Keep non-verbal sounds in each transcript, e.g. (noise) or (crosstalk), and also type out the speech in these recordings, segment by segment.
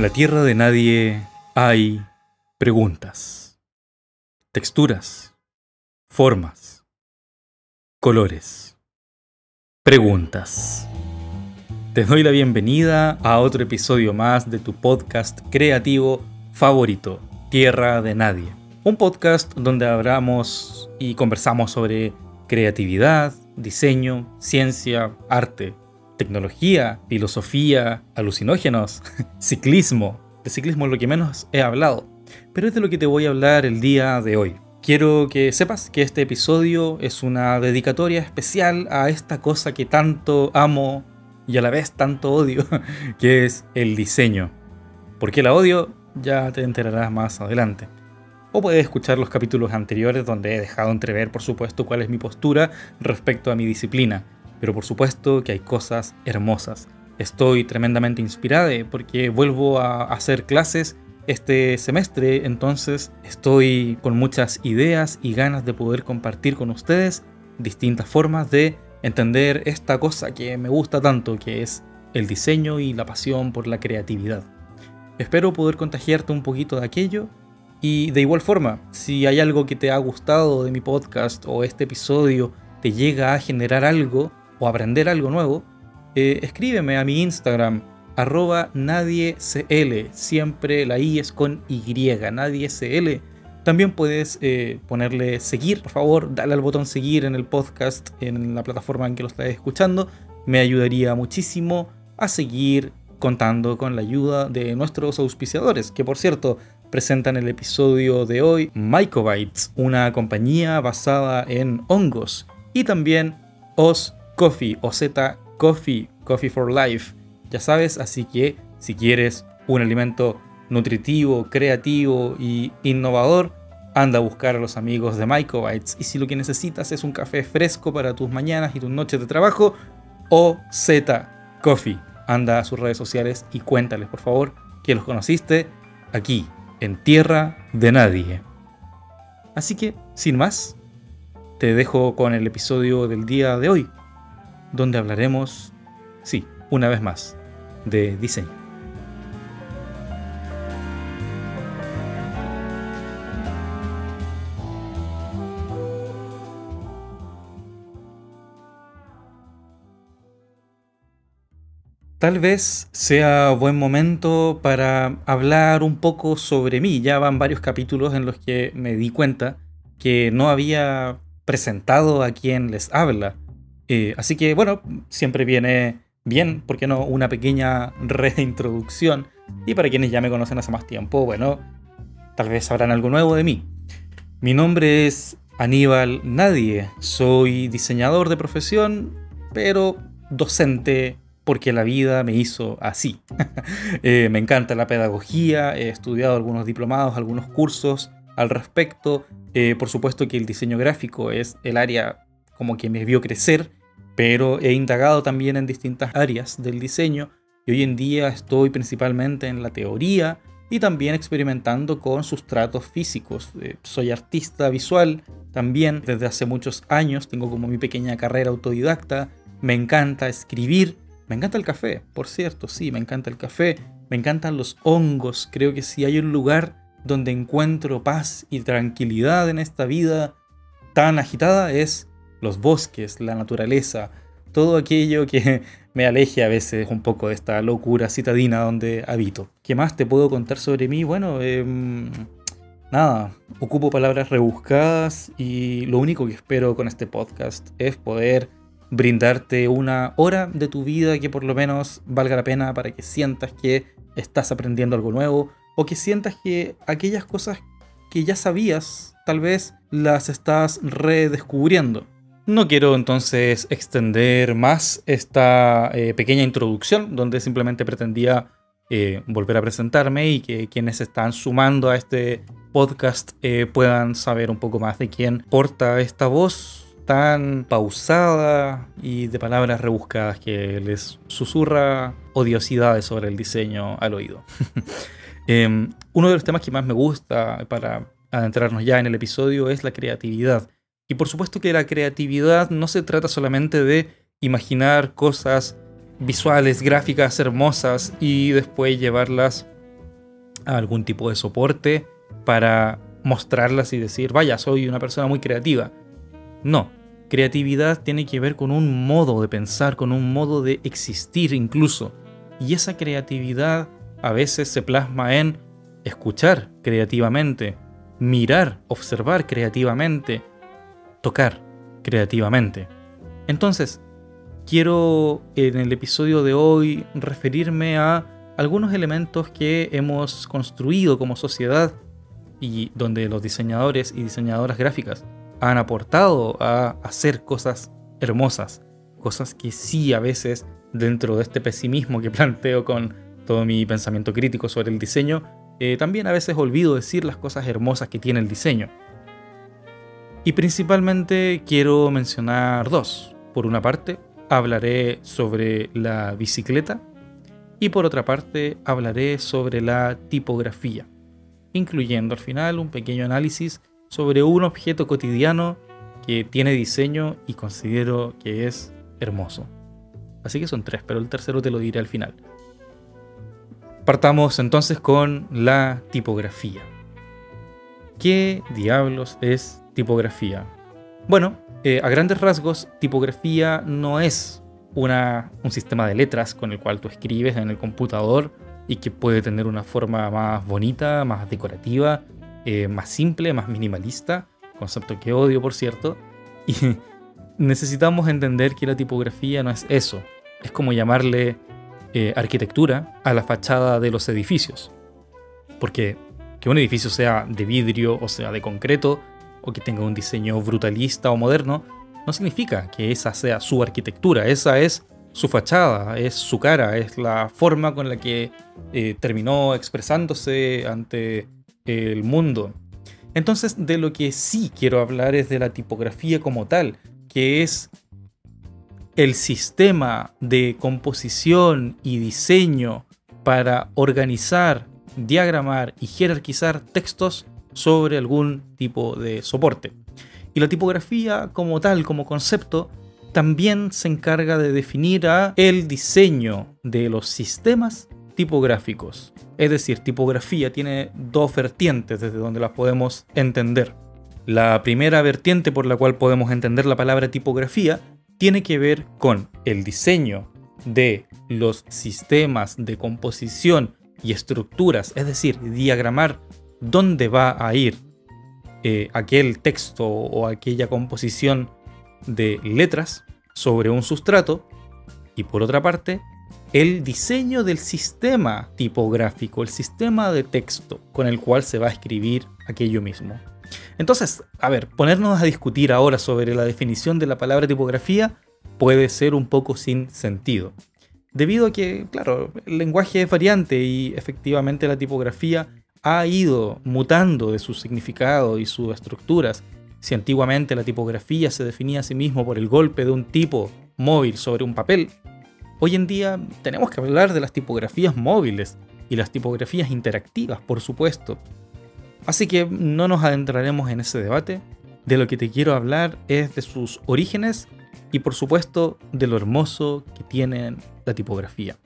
En la tierra de nadie hay preguntas, texturas, formas, colores. Preguntas. Te doy la bienvenida a otro episodio más de tu podcast creativo favorito, Tierra de Nadie. Un podcast donde hablamos y conversamos sobre creatividad, diseño, ciencia, arte, tecnología, filosofía, alucinógenos, (laughs) ciclismo. De ciclismo es lo que menos he hablado, pero es de lo que te voy a hablar el día de hoy. Quiero que sepas que este episodio es una dedicatoria especial a esta cosa que tanto amo y a la vez tanto odio, (laughs) que es el diseño. ¿Por qué la odio? Ya te enterarás más adelante. O puedes escuchar los capítulos anteriores donde he dejado entrever, por supuesto, cuál es mi postura respecto a mi disciplina pero por supuesto que hay cosas hermosas. Estoy tremendamente inspirada porque vuelvo a hacer clases este semestre, entonces estoy con muchas ideas y ganas de poder compartir con ustedes distintas formas de entender esta cosa que me gusta tanto, que es el diseño y la pasión por la creatividad. Espero poder contagiarte un poquito de aquello y de igual forma, si hay algo que te ha gustado de mi podcast o este episodio te llega a generar algo, o aprender algo nuevo, eh, escríbeme a mi Instagram, arroba nadiecl, siempre la I es con Y, nadiecl. También puedes eh, ponerle seguir, por favor, dale al botón seguir en el podcast, en la plataforma en que lo estás escuchando. Me ayudaría muchísimo a seguir contando con la ayuda de nuestros auspiciadores, que por cierto presentan el episodio de hoy Mycobytes, una compañía basada en hongos, y también Os Coffee o Z Coffee, Coffee for Life. Ya sabes, así que si quieres un alimento nutritivo, creativo y innovador, anda a buscar a los amigos de Mycobytes. Y si lo que necesitas es un café fresco para tus mañanas y tus noches de trabajo, o Z Coffee. Anda a sus redes sociales y cuéntales, por favor, que los conociste aquí, en Tierra de Nadie. Así que, sin más, te dejo con el episodio del día de hoy donde hablaremos, sí, una vez más, de diseño. Tal vez sea buen momento para hablar un poco sobre mí. Ya van varios capítulos en los que me di cuenta que no había presentado a quien les habla. Eh, así que bueno, siempre viene bien, ¿por qué no? Una pequeña (laughs) reintroducción. Y para quienes ya me conocen hace más tiempo, bueno, tal vez sabrán algo nuevo de mí. Mi nombre es Aníbal Nadie, soy diseñador de profesión, pero docente porque la vida me hizo así. (laughs) Eh, me encanta la pedagogía, he estudiado algunos diplomados, algunos cursos al respecto. Eh, por supuesto que el diseño gráfico es el área como que me vio crecer pero he indagado también en distintas áreas del diseño y hoy en día estoy principalmente en la teoría y también experimentando con sustratos físicos. Eh, soy artista visual también desde hace muchos años, tengo como mi pequeña carrera autodidacta, me encanta escribir, me encanta el café, por cierto, sí, me encanta el café, me encantan los hongos, creo que si hay un lugar donde encuentro paz y tranquilidad en esta vida tan agitada es los bosques, la naturaleza, todo aquello que (laughs) me aleje a veces un poco de esta locura citadina donde habito. ¿Qué más te puedo contar sobre mí? Bueno, em, nada, ocupo palabras rebuscadas y lo único que espero con este podcast es poder brindarte una hora de tu vida que por lo menos valga la pena para que sientas que estás aprendiendo algo nuevo o que sientas que aquellas cosas que ya sabías tal vez las estás redescubriendo. No quiero entonces extender más esta eh, pequeña introducción donde simplemente pretendía eh, volver a presentarme y que quienes están sumando a este podcast eh, puedan saber un poco más de quién porta esta voz tan pausada y de palabras rebuscadas que les susurra odiosidades sobre el diseño al oído. (laughs) Em, uno de los temas que más me gusta para adentrarnos ya en el episodio es la creatividad. Y por supuesto que la creatividad no se trata solamente de imaginar cosas visuales, gráficas, hermosas y después llevarlas a algún tipo de soporte para mostrarlas y decir, vaya, soy una persona muy creativa. No, creatividad tiene que ver con un modo de pensar, con un modo de existir incluso. Y esa creatividad a veces se plasma en escuchar creativamente, mirar, observar creativamente, tocar creativamente. Entonces, quiero en el episodio de hoy referirme a algunos elementos que hemos construido como sociedad y donde los diseñadores y diseñadoras gráficas han aportado a hacer cosas hermosas, cosas que sí a veces dentro de este pesimismo que (laughs) planteo con todo mi pensamiento crítico sobre el diseño, eh, también a veces olvido decir las cosas hermosas que tiene el diseño. Y principalmente quiero mencionar dos. Por una parte, hablaré sobre la bicicleta y por otra parte hablaré sobre la tipografía, incluyendo al final un pequeño análisis sobre un objeto cotidiano que tiene diseño y considero que es hermoso. Así que son tres, pero el tercero te lo diré al final. Partamos entonces con la tipografía. ¿Qué diablos es tipografía? Bueno, eh, a grandes rasgos, tipografía no es una, un sistema de letras con el cual tú escribes en el computador y que puede tener una forma más bonita, más decorativa, eh, más simple, más minimalista, concepto que odio por cierto, y (laughs) necesitamos entender que la tipografía no es eso, es como llamarle eh, arquitectura a la fachada de los edificios, porque que un edificio sea de vidrio o sea de concreto, o que tenga un diseño brutalista o moderno, no significa que esa sea su arquitectura, esa es su fachada, es su cara, es la forma con la que eh, terminó expresándose ante el mundo. Entonces, de lo que sí quiero hablar es de la tipografía como tal, que es el sistema de composición y diseño para organizar, diagramar y jerarquizar textos sobre algún tipo de soporte. Y la tipografía como tal, como concepto, también se encarga de definir el diseño de los sistemas tipográficos. Es decir, tipografía tiene dos vertientes desde donde las podemos entender. La primera vertiente por la cual podemos entender la palabra tipografía tiene que ver con el diseño de los sistemas de composición y estructuras, es decir, diagramar dónde va a ir eh, aquel texto o aquella composición de letras sobre un sustrato. Y por otra parte, el diseño del sistema tipográfico, el sistema de texto con el cual se va a escribir aquello mismo. Entonces, a ver, ponernos a discutir ahora sobre la definición de la palabra tipografía puede ser un poco sin sentido. Debido a que, claro, el lenguaje es variante y efectivamente la tipografía ha ido mutando de su significado y sus estructuras. Si antiguamente la tipografía se definía a sí mismo por el golpe de un tipo móvil sobre un papel, Hoy en día tenemos que hablar de las tipografías móviles y las tipografías interactivas, por supuesto. Así que no nos adentraremos en ese debate. De lo que te quiero hablar es de sus orígenes y por supuesto de lo hermoso que tiene la tipografía.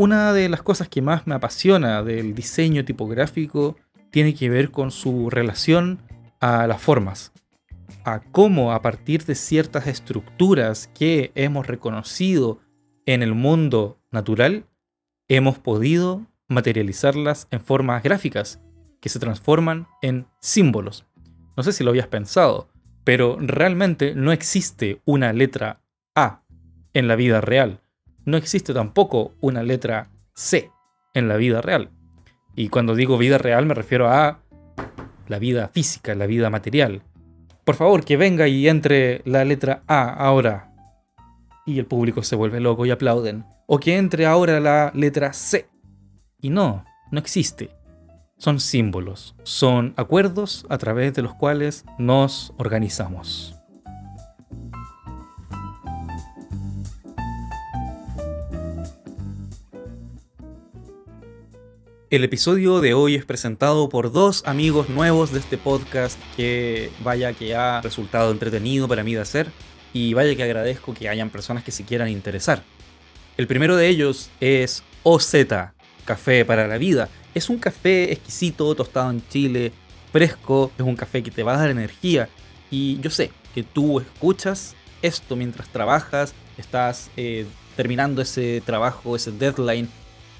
Una de las cosas que más me apasiona del diseño tipográfico tiene que ver con su relación a las formas, a cómo a partir de ciertas estructuras que hemos reconocido en el mundo natural, hemos podido materializarlas en formas gráficas que se transforman en símbolos. No sé si lo habías pensado, pero realmente no existe una letra A en la vida real. No existe tampoco una letra C en la vida real. Y cuando digo vida real me refiero a la vida física, la vida material. Por favor, que venga y entre la letra A ahora y el público se vuelve loco y aplauden. O que entre ahora la letra C. Y no, no existe. Son símbolos, son acuerdos a través de los cuales nos organizamos. El episodio de hoy es presentado por dos amigos nuevos de este podcast que vaya que ha resultado entretenido para mí de hacer y vaya que agradezco que hayan personas que se quieran interesar. El primero de ellos es OZ, Café para la Vida, Es un café exquisito, tostado en Chile, fresco, es un café que te va a dar energía. Y yo sé que tú escuchas esto mientras trabajas, estás eh, terminando ese trabajo, ese deadline,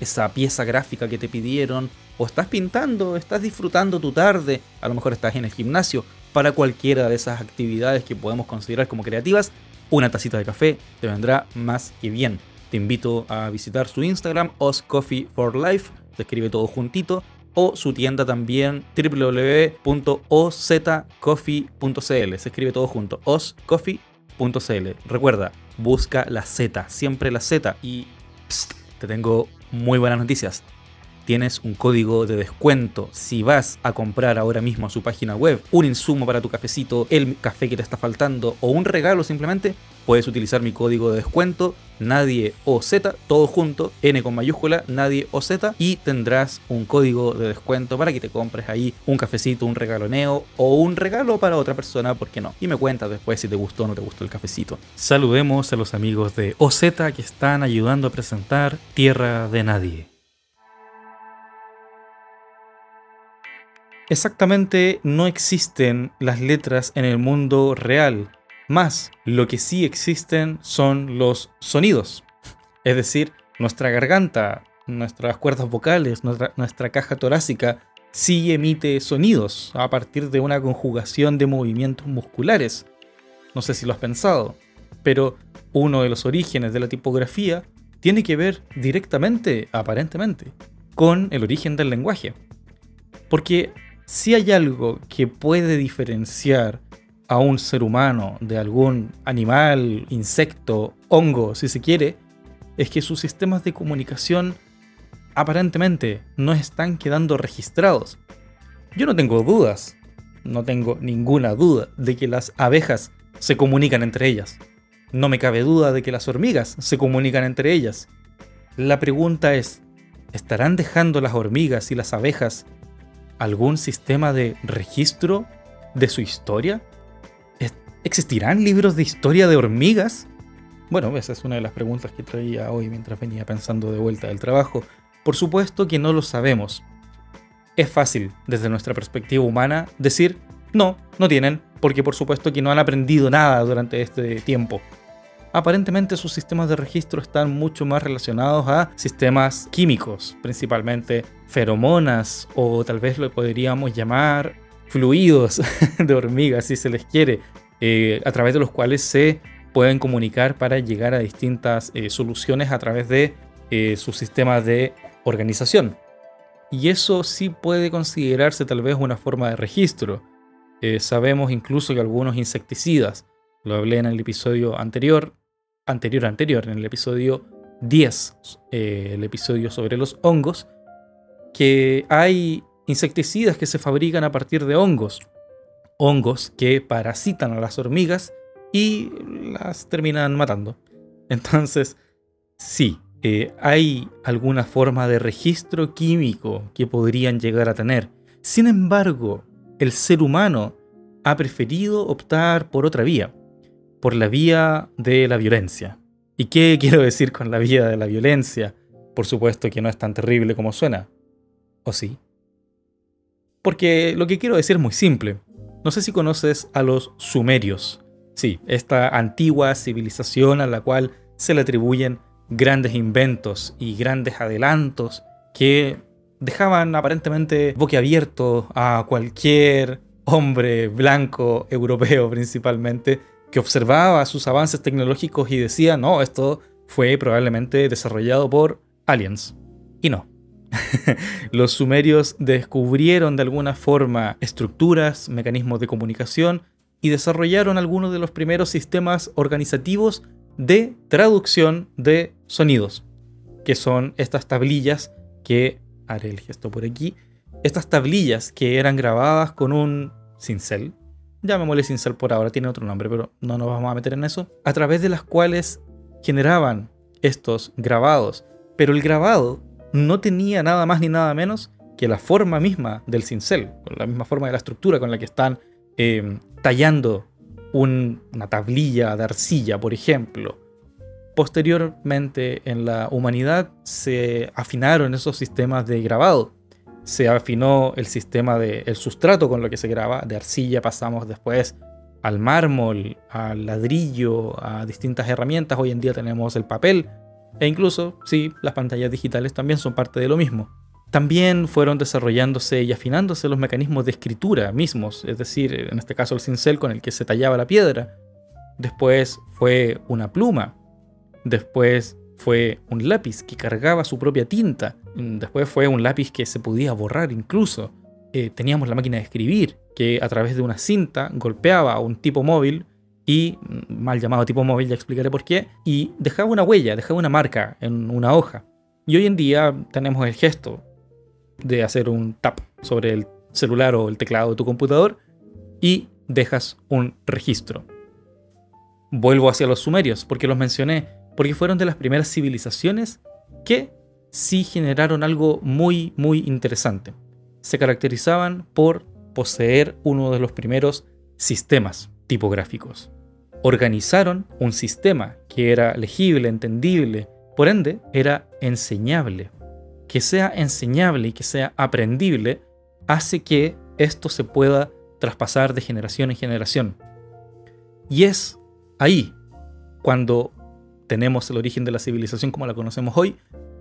esa pieza gráfica que te pidieron, o estás pintando, estás disfrutando tu tarde, a lo mejor estás en el gimnasio, para cualquiera de esas actividades que podemos considerar como creativas, una tacita de café te vendrá más que bien. Te invito a visitar su Instagram, oscoffeeforlife, se escribe todo juntito, o su tienda también www.ozcoffee.cl, se escribe todo junto, oscoffee.cl. Recuerda, busca la Z, siempre la Z. Y te tengo muy buenas noticias tienes un código de descuento. Si vas a comprar ahora mismo a su página web un insumo para tu cafecito, el café que te está faltando o un regalo simplemente, puedes utilizar mi código de descuento nadie o z, todo junto, n con mayúscula, nadie o z, y tendrás un código de descuento para que te compres ahí un cafecito, un regalo neo o un regalo para otra persona, ¿por qué no? Y me cuentas después si te gustó o no te gustó el cafecito. Saludemos a los amigos de OZ que están ayudando a presentar Tierra de Nadie. Exactamente no existen las letras en el mundo real, más lo que sí existen son los sonidos. Es decir, nuestra garganta, nuestras cuerdas vocales, nuestra, caja torácica sí emite sonidos a partir de una conjugación de movimientos musculares. No sé si lo has pensado, pero uno de los orígenes de la tipografía tiene que ver directamente, aparentemente, con el origen del lenguaje. Porque si hay algo que puede diferenciar a un ser humano de algún animal, insecto, hongo, si se quiere, es que sus sistemas de comunicación aparentemente no están quedando registrados. Yo no tengo dudas, no tengo ninguna duda de que las abejas se comunican entre ellas. No me cabe duda de que las hormigas se comunican entre ellas. La pregunta es, ¿estarán dejando las hormigas y las abejas algún sistema de registro de su historia? ¿Existirán libros de historia de hormigas? Bueno, esa es una de las preguntas que traía hoy mientras venía pensando de vuelta del trabajo. Por supuesto que no lo sabemos. Es fácil, desde nuestra perspectiva humana, decir, no, no tienen, porque por supuesto que no han aprendido nada durante este tiempo aparentemente sus sistemas de registro están mucho más relacionados a sistemas químicos, principalmente feromonas o tal vez lo podríamos llamar fluidos (laughs) de hormigas si se les quiere, eh, a través de los cuales se pueden comunicar para llegar a distintas eh, soluciones a través de eh, su sistema de organización. Y eso sí puede considerarse tal vez una forma de registro. sabemos incluso que algunos insecticidas, lo hablé en el episodio anterior, anterior anterior, en el episodio 10, eh, el episodio sobre los hongos, que hay insecticidas que se fabrican a partir de hongos. Hongos que parasitan a las hormigas y las terminan matando. Entonces, sí, eh, hay alguna forma de registro químico que podrían llegar a tener. Sin embargo, el ser humano ha preferido optar por otra vía por la vía de la violencia. ¿Y qué (laughs) quiero decir con la vía de la violencia? Por supuesto que no es tan terrible como suena. ¿O sí? Porque lo que quiero decir es muy simple. No sé si conoces a los sumerios. Sí, esta antigua civilización a la cual se le atribuyen grandes inventos y grandes adelantos que dejaban aparentemente boquiabierto a cualquier hombre blanco, europeo principalmente, que observaba sus avances tecnológicos y decía, no, esto fue probablemente desarrollado por aliens. Y no. (laughs) Los sumerios descubrieron de alguna forma estructuras, mecanismos de comunicación y desarrollaron algunos de los primeros sistemas organizativos de traducción de sonidos, que son estas tablillas que, haré el gesto por aquí, estas tablillas que eran grabadas con un cincel, llamémosle Cincel por ahora, tiene otro nombre, pero no nos vamos a meter en eso, a través de las cuales generaban estos grabados. Pero el grabado no tenía nada más ni nada menos que la forma misma del cincel, la misma forma de la estructura con la que están em, tallando una tablilla de arcilla, por ejemplo. Posteriormente en la humanidad se afinaron esos sistemas de grabado se afinó el sistema del sustrato con lo que se graba. De arcilla pasamos después al mármol, al ladrillo, a distintas herramientas. Hoy en día tenemos el papel e incluso, sí, las pantallas digitales también son parte de lo mismo. También fueron desarrollándose y afinándose los mecanismos de escritura mismos, es decir, en este caso el cincel con el que se tallaba la piedra. Después fue una pluma. Después fue un lápiz que cargaba su propia tinta. Después fue un lápiz que se podía borrar incluso. Eh, teníamos la máquina de escribir, que a través de una cinta golpeaba a un tipo móvil y, mm, mal llamado tipo móvil, ya explicaré por qué, y dejaba una huella, dejaba una marca en una hoja. Y hoy en día tenemos el gesto de hacer un tap sobre el celular o el teclado de tu computador y dejas un registro. Vuelvo hacia los sumerios, porque los mencioné, porque fueron de las primeras civilizaciones que sí generaron algo muy, muy interesante. Se caracterizaban por poseer uno de los primeros sistemas tipográficos. Organizaron un sistema que era legible, entendible, por ende era enseñable que sea enseñable y que sea aprendible hace que esto se pueda traspasar de generación en generación. Y es ahí cuando tenemos el origen de la civilización como la conocemos hoy,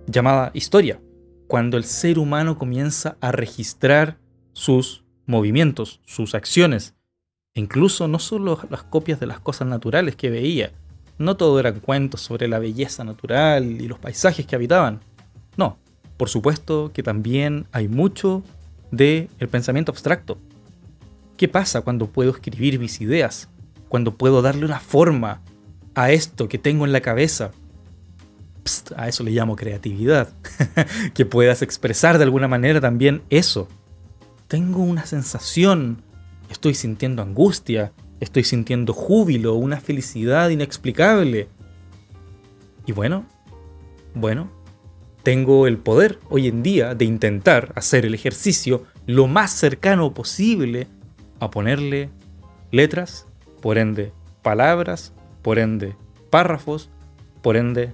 llamada historia, cuando el ser humano comienza a registrar sus movimientos, sus acciones, e incluso no solo las copias de las cosas naturales que veía, no todo eran cuentos sobre la belleza natural y los paisajes que habitaban, no, por supuesto que también hay mucho de el pensamiento abstracto. ¿Qué pasa cuando puedo escribir mis ideas? Cuando puedo darle una forma a esto que tengo en la cabeza. A eso le llamo creatividad. (laughs) que puedas expresar de alguna manera también eso. Tengo una sensación, estoy sintiendo angustia, estoy sintiendo júbilo, una felicidad inexplicable. Y bueno, bueno, tengo el poder hoy en día de intentar hacer el ejercicio lo más cercano posible a ponerle letras, por ende palabras, por ende párrafos, por ende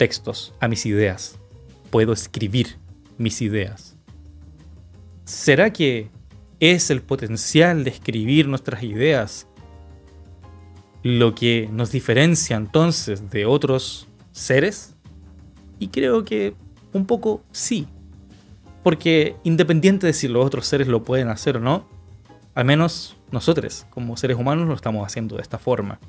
textos a mis ideas. Puedo escribir mis ideas. ¿Será que es el potencial de escribir nuestras ideas lo que nos diferencia entonces de otros seres? Y creo que un poco sí. Porque independiente de si los otros seres lo pueden hacer o no, al menos nosotros, como seres humanos, lo estamos haciendo de esta forma.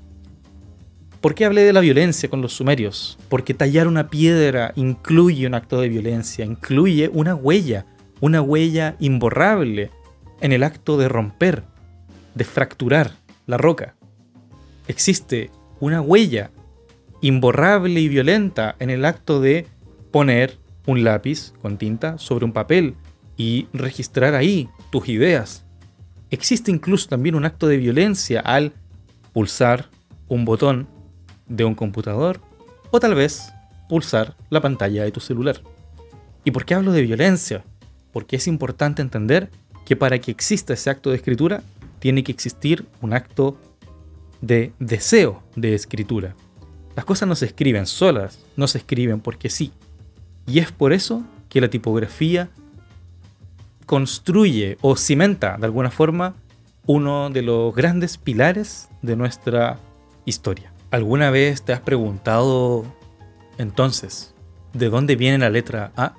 ¿Por qué hablé de la violencia con los sumerios? Porque tallar una piedra incluye un acto de violencia, incluye una huella, una huella imborrable en el acto de romper, de fracturar la roca. Existe una huella imborrable y violenta en el acto de poner un lápiz con tinta sobre un papel y registrar ahí tus ideas. Existe incluso también un acto de violencia al pulsar un botón de un computador o tal vez pulsar la pantalla de tu celular. ¿Y por qué hablo de violencia? Porque es importante entender que para que exista ese acto de escritura tiene que existir un acto de deseo de escritura. Las cosas no se escriben solas, no se escriben porque sí. Y es por eso que la tipografía construye o cimenta de alguna forma uno de los grandes pilares de nuestra historia. ¿Alguna vez te has preguntado entonces de dónde viene la letra A?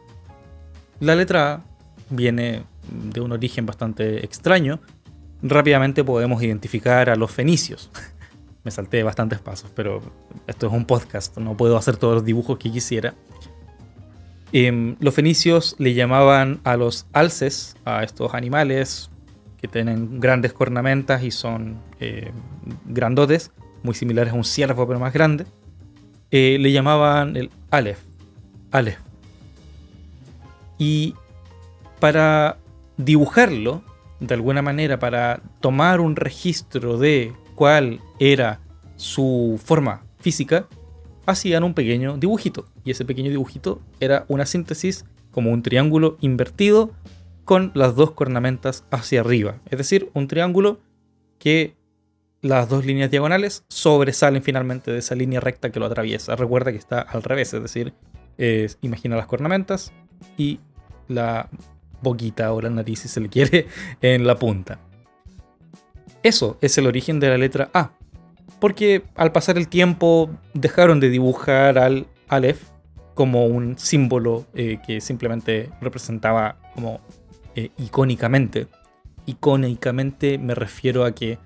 La letra A viene de un origen bastante extraño. Rápidamente podemos identificar a los fenicios. (laughs) Me salté bastantes pasos, pero esto es un podcast, no puedo hacer todos los dibujos que quisiera. Em, los fenicios le llamaban a los alces, a estos animales que tienen grandes cornamentas y son eh, grandotes, muy similares a un ciervo pero más grande. Eh, le llamaban el Aleph. Aleph. Y para dibujarlo, de alguna manera, para tomar un registro de cuál era su forma física, hacían un pequeño dibujito. Y ese pequeño dibujito era una síntesis como un triángulo invertido con las dos cornamentas hacia arriba. Es decir, un triángulo que las dos líneas diagonales sobresalen finalmente de esa línea recta que lo atraviesa. Recuerda que está al revés, es decir, imagina las cornamentas y la boquita o la nariz, si se le quiere, (laughs) en la punta. Eso es el origen de la letra A. Porque al pasar el tiempo dejaron de dibujar al Aleph como un símbolo eh, que simplemente representaba como eh, icónicamente. Icónicamente me refiero a que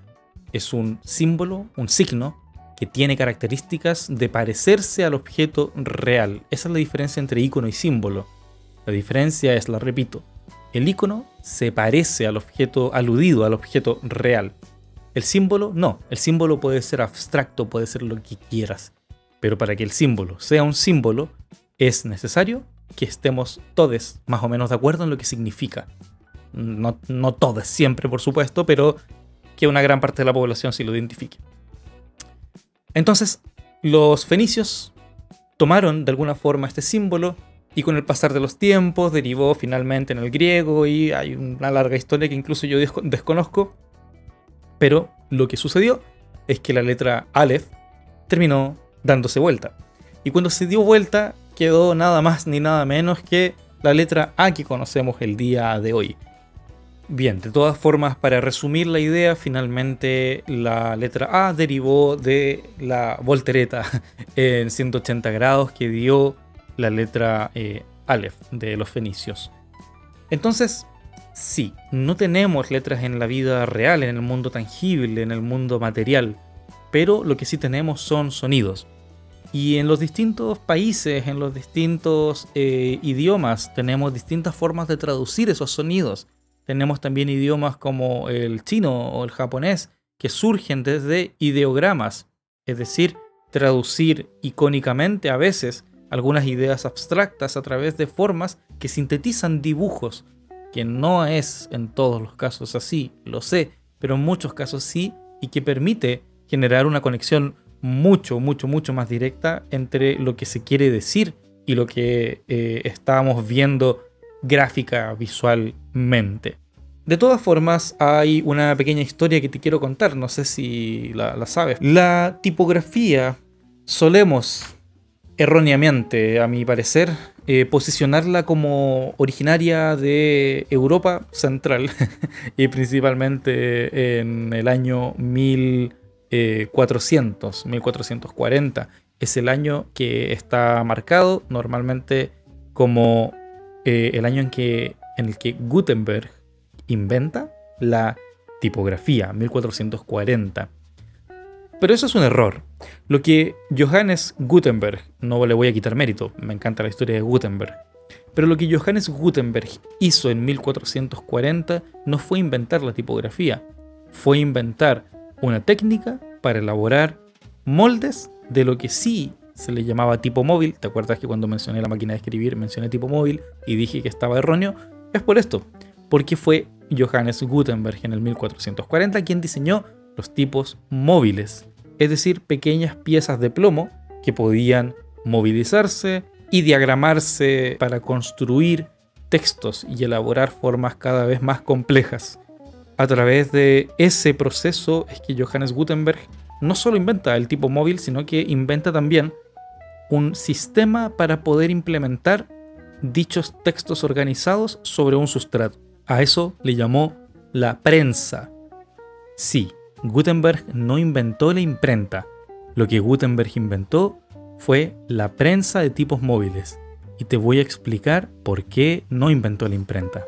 es un símbolo, un signo, que tiene características de parecerse al objeto real. Esa es la diferencia entre icono y símbolo. La diferencia es, la repito, el icono se parece al objeto aludido, al objeto real. El símbolo no, el símbolo puede ser abstracto, puede ser lo que quieras. Pero para que el símbolo sea un símbolo, es necesario que estemos todos más o menos de acuerdo en lo que significa. No, no todos siempre, por supuesto, pero que una gran parte de la población sí lo identifique. Entonces, los fenicios tomaron de alguna forma este símbolo y con el pasar de los tiempos derivó finalmente en el griego y hay una larga historia que incluso yo desconozco. Pero lo que sucedió es que la letra Aleph terminó dándose vuelta. Y cuando se dio vuelta quedó nada más ni nada menos que la letra A que conocemos el día de hoy. Bien, de todas formas, para resumir la idea, finalmente la letra A derivó de la voltereta (laughs) en 180 grados que dio la letra eh, Aleph de los fenicios. Entonces, sí, no tenemos letras en la vida real, en el mundo tangible, en el mundo material, pero lo que sí tenemos son sonidos. Y en los distintos países, en los distintos eh, idiomas, tenemos distintas formas de traducir esos sonidos. Tenemos también idiomas como el chino o el japonés que surgen desde ideogramas, es decir, traducir icónicamente a veces algunas ideas abstractas a través de formas que sintetizan dibujos, que no es en todos los casos así, lo sé, pero en muchos casos sí, y que permite generar una conexión mucho, mucho, mucho más directa entre lo que se quiere decir y lo que eh, estábamos viendo gráfica, visualmente. De todas formas, hay una pequeña historia que te quiero contar, no sé si la, sabes. La tipografía solemos, erróneamente a mi parecer, eh, posicionarla como originaria de Europa Central (laughs) y principalmente en el año 1000. 400, eh, 1440. Es el año que está marcado normalmente como eh, el año en, que, en el que Gutenberg inventa la tipografía, 1440. Pero eso es un error. Lo que Johannes Gutenberg, no le voy a quitar mérito, me encanta la historia de Gutenberg, pero lo que Johannes Gutenberg hizo en 1440 no fue inventar la tipografía, fue inventar una técnica para elaborar moldes de lo que sí se le llamaba tipo móvil. ¿Te acuerdas que cuando mencioné la máquina de escribir mencioné tipo móvil y dije que estaba erróneo? Es por esto, porque fue Johannes Gutenberg en el 1440 quien diseñó los tipos móviles, es decir, pequeñas piezas de plomo que podían movilizarse y diagramarse para construir textos y elaborar formas cada vez más complejas. A través de ese proceso es que Johannes Gutenberg no solo inventa el tipo móvil, sino que inventa también un sistema para poder implementar dichos textos organizados sobre un sustrato. A eso le llamó la prensa. Sí, Gutenberg no inventó la imprenta. Lo que Gutenberg inventó fue la prensa de tipos móviles. Y te voy a explicar por qué no inventó la imprenta.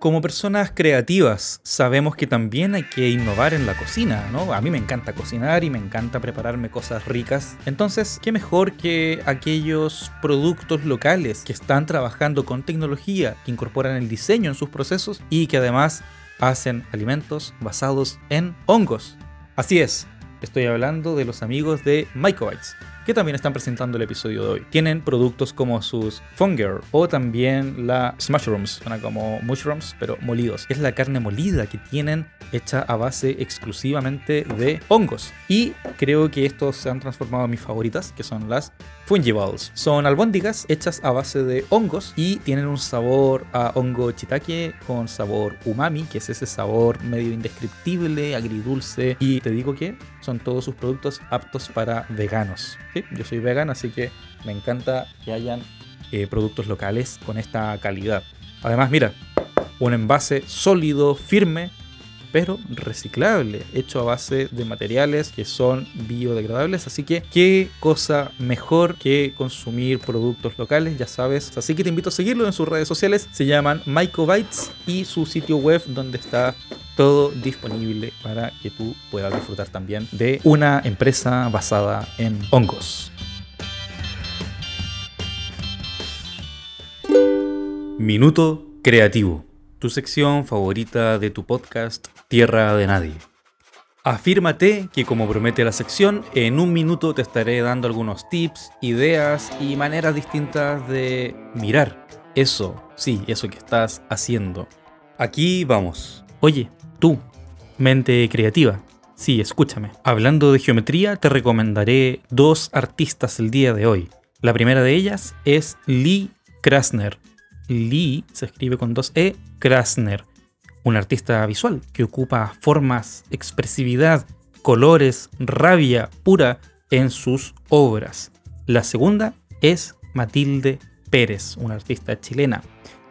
Como personas creativas sabemos que también hay que innovar en la cocina, ¿no? A mí me encanta cocinar y me encanta prepararme cosas ricas. Entonces, ¿qué mejor que aquellos productos locales que están trabajando con tecnología, que incorporan el diseño en sus procesos y que además hacen alimentos basados en hongos? Así es, estoy hablando de los amigos de Mycobites que también están presentando el episodio de hoy. Tienen productos como sus Funger o también la Smashrooms, suena como mushrooms, pero molidos. Es la carne molida que tienen hecha a base exclusivamente de hongos. Y creo que estos se han transformado en mis favoritas, que son las Fungibles. Son albóndigas hechas a base de hongos y tienen un sabor a hongo chitake con sabor umami, que es ese sabor medio indescriptible, agridulce. Y te digo que son todos sus productos aptos para veganos. Yo soy vegan, así que me encanta que hayan eh, productos locales con esta calidad. Además, mira, un envase sólido, firme, pero reciclable, hecho a base de materiales que son biodegradables. Así que, ¿qué cosa mejor que consumir productos locales? Ya sabes. Así que te invito a seguirlo en sus redes sociales. Se llaman Mycobytes y su sitio web donde está todo disponible para que tú puedas disfrutar también de una empresa basada en hongos. Minuto Creativo, tu sección favorita de tu podcast Tierra de Nadie. Afírmate que como promete la sección, en un minuto te estaré dando algunos tips, ideas y maneras distintas de mirar eso, sí, eso que estás haciendo. Aquí vamos. Oye, tú, mente creativa. Sí, escúchame. Hablando de geometría, te recomendaré dos artistas el día de hoy. La primera de ellas es Lee Krasner, Lee se escribe con dos E, Krasner, un artista visual que ocupa formas, expresividad, colores, rabia pura en sus obras. La segunda es Matilde Pérez, una artista chilena,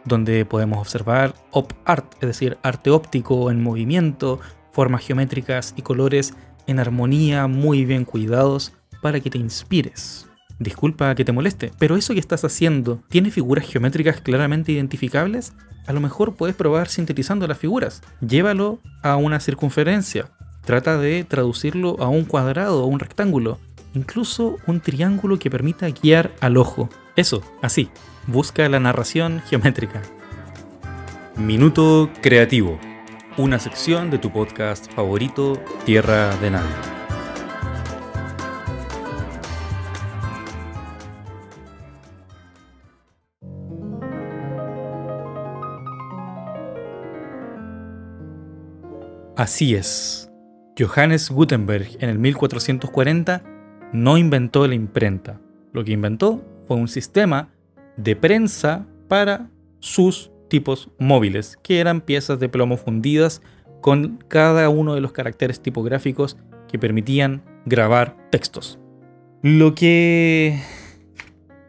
donde podemos observar op art, es decir, arte óptico en movimiento, formas geométricas y colores en armonía muy bien cuidados para que te inspires. Disculpa que te moleste, pero eso que estás haciendo tiene figuras geométricas claramente identificables. A lo mejor puedes probar sintetizando las figuras. Llévalo a una circunferencia. Trata de traducirlo a un cuadrado o un rectángulo. Incluso un triángulo que permita guiar al ojo. Eso, así. Busca la narración geométrica. Minuto Creativo. Una sección de tu podcast favorito, Tierra de Nadie. Así es. Johannes Gutenberg en el 1440 no inventó la imprenta. Lo que inventó fue un sistema de prensa para sus tipos móviles, que eran piezas de plomo fundidas con cada uno de los caracteres tipográficos que permitían grabar textos. Lo que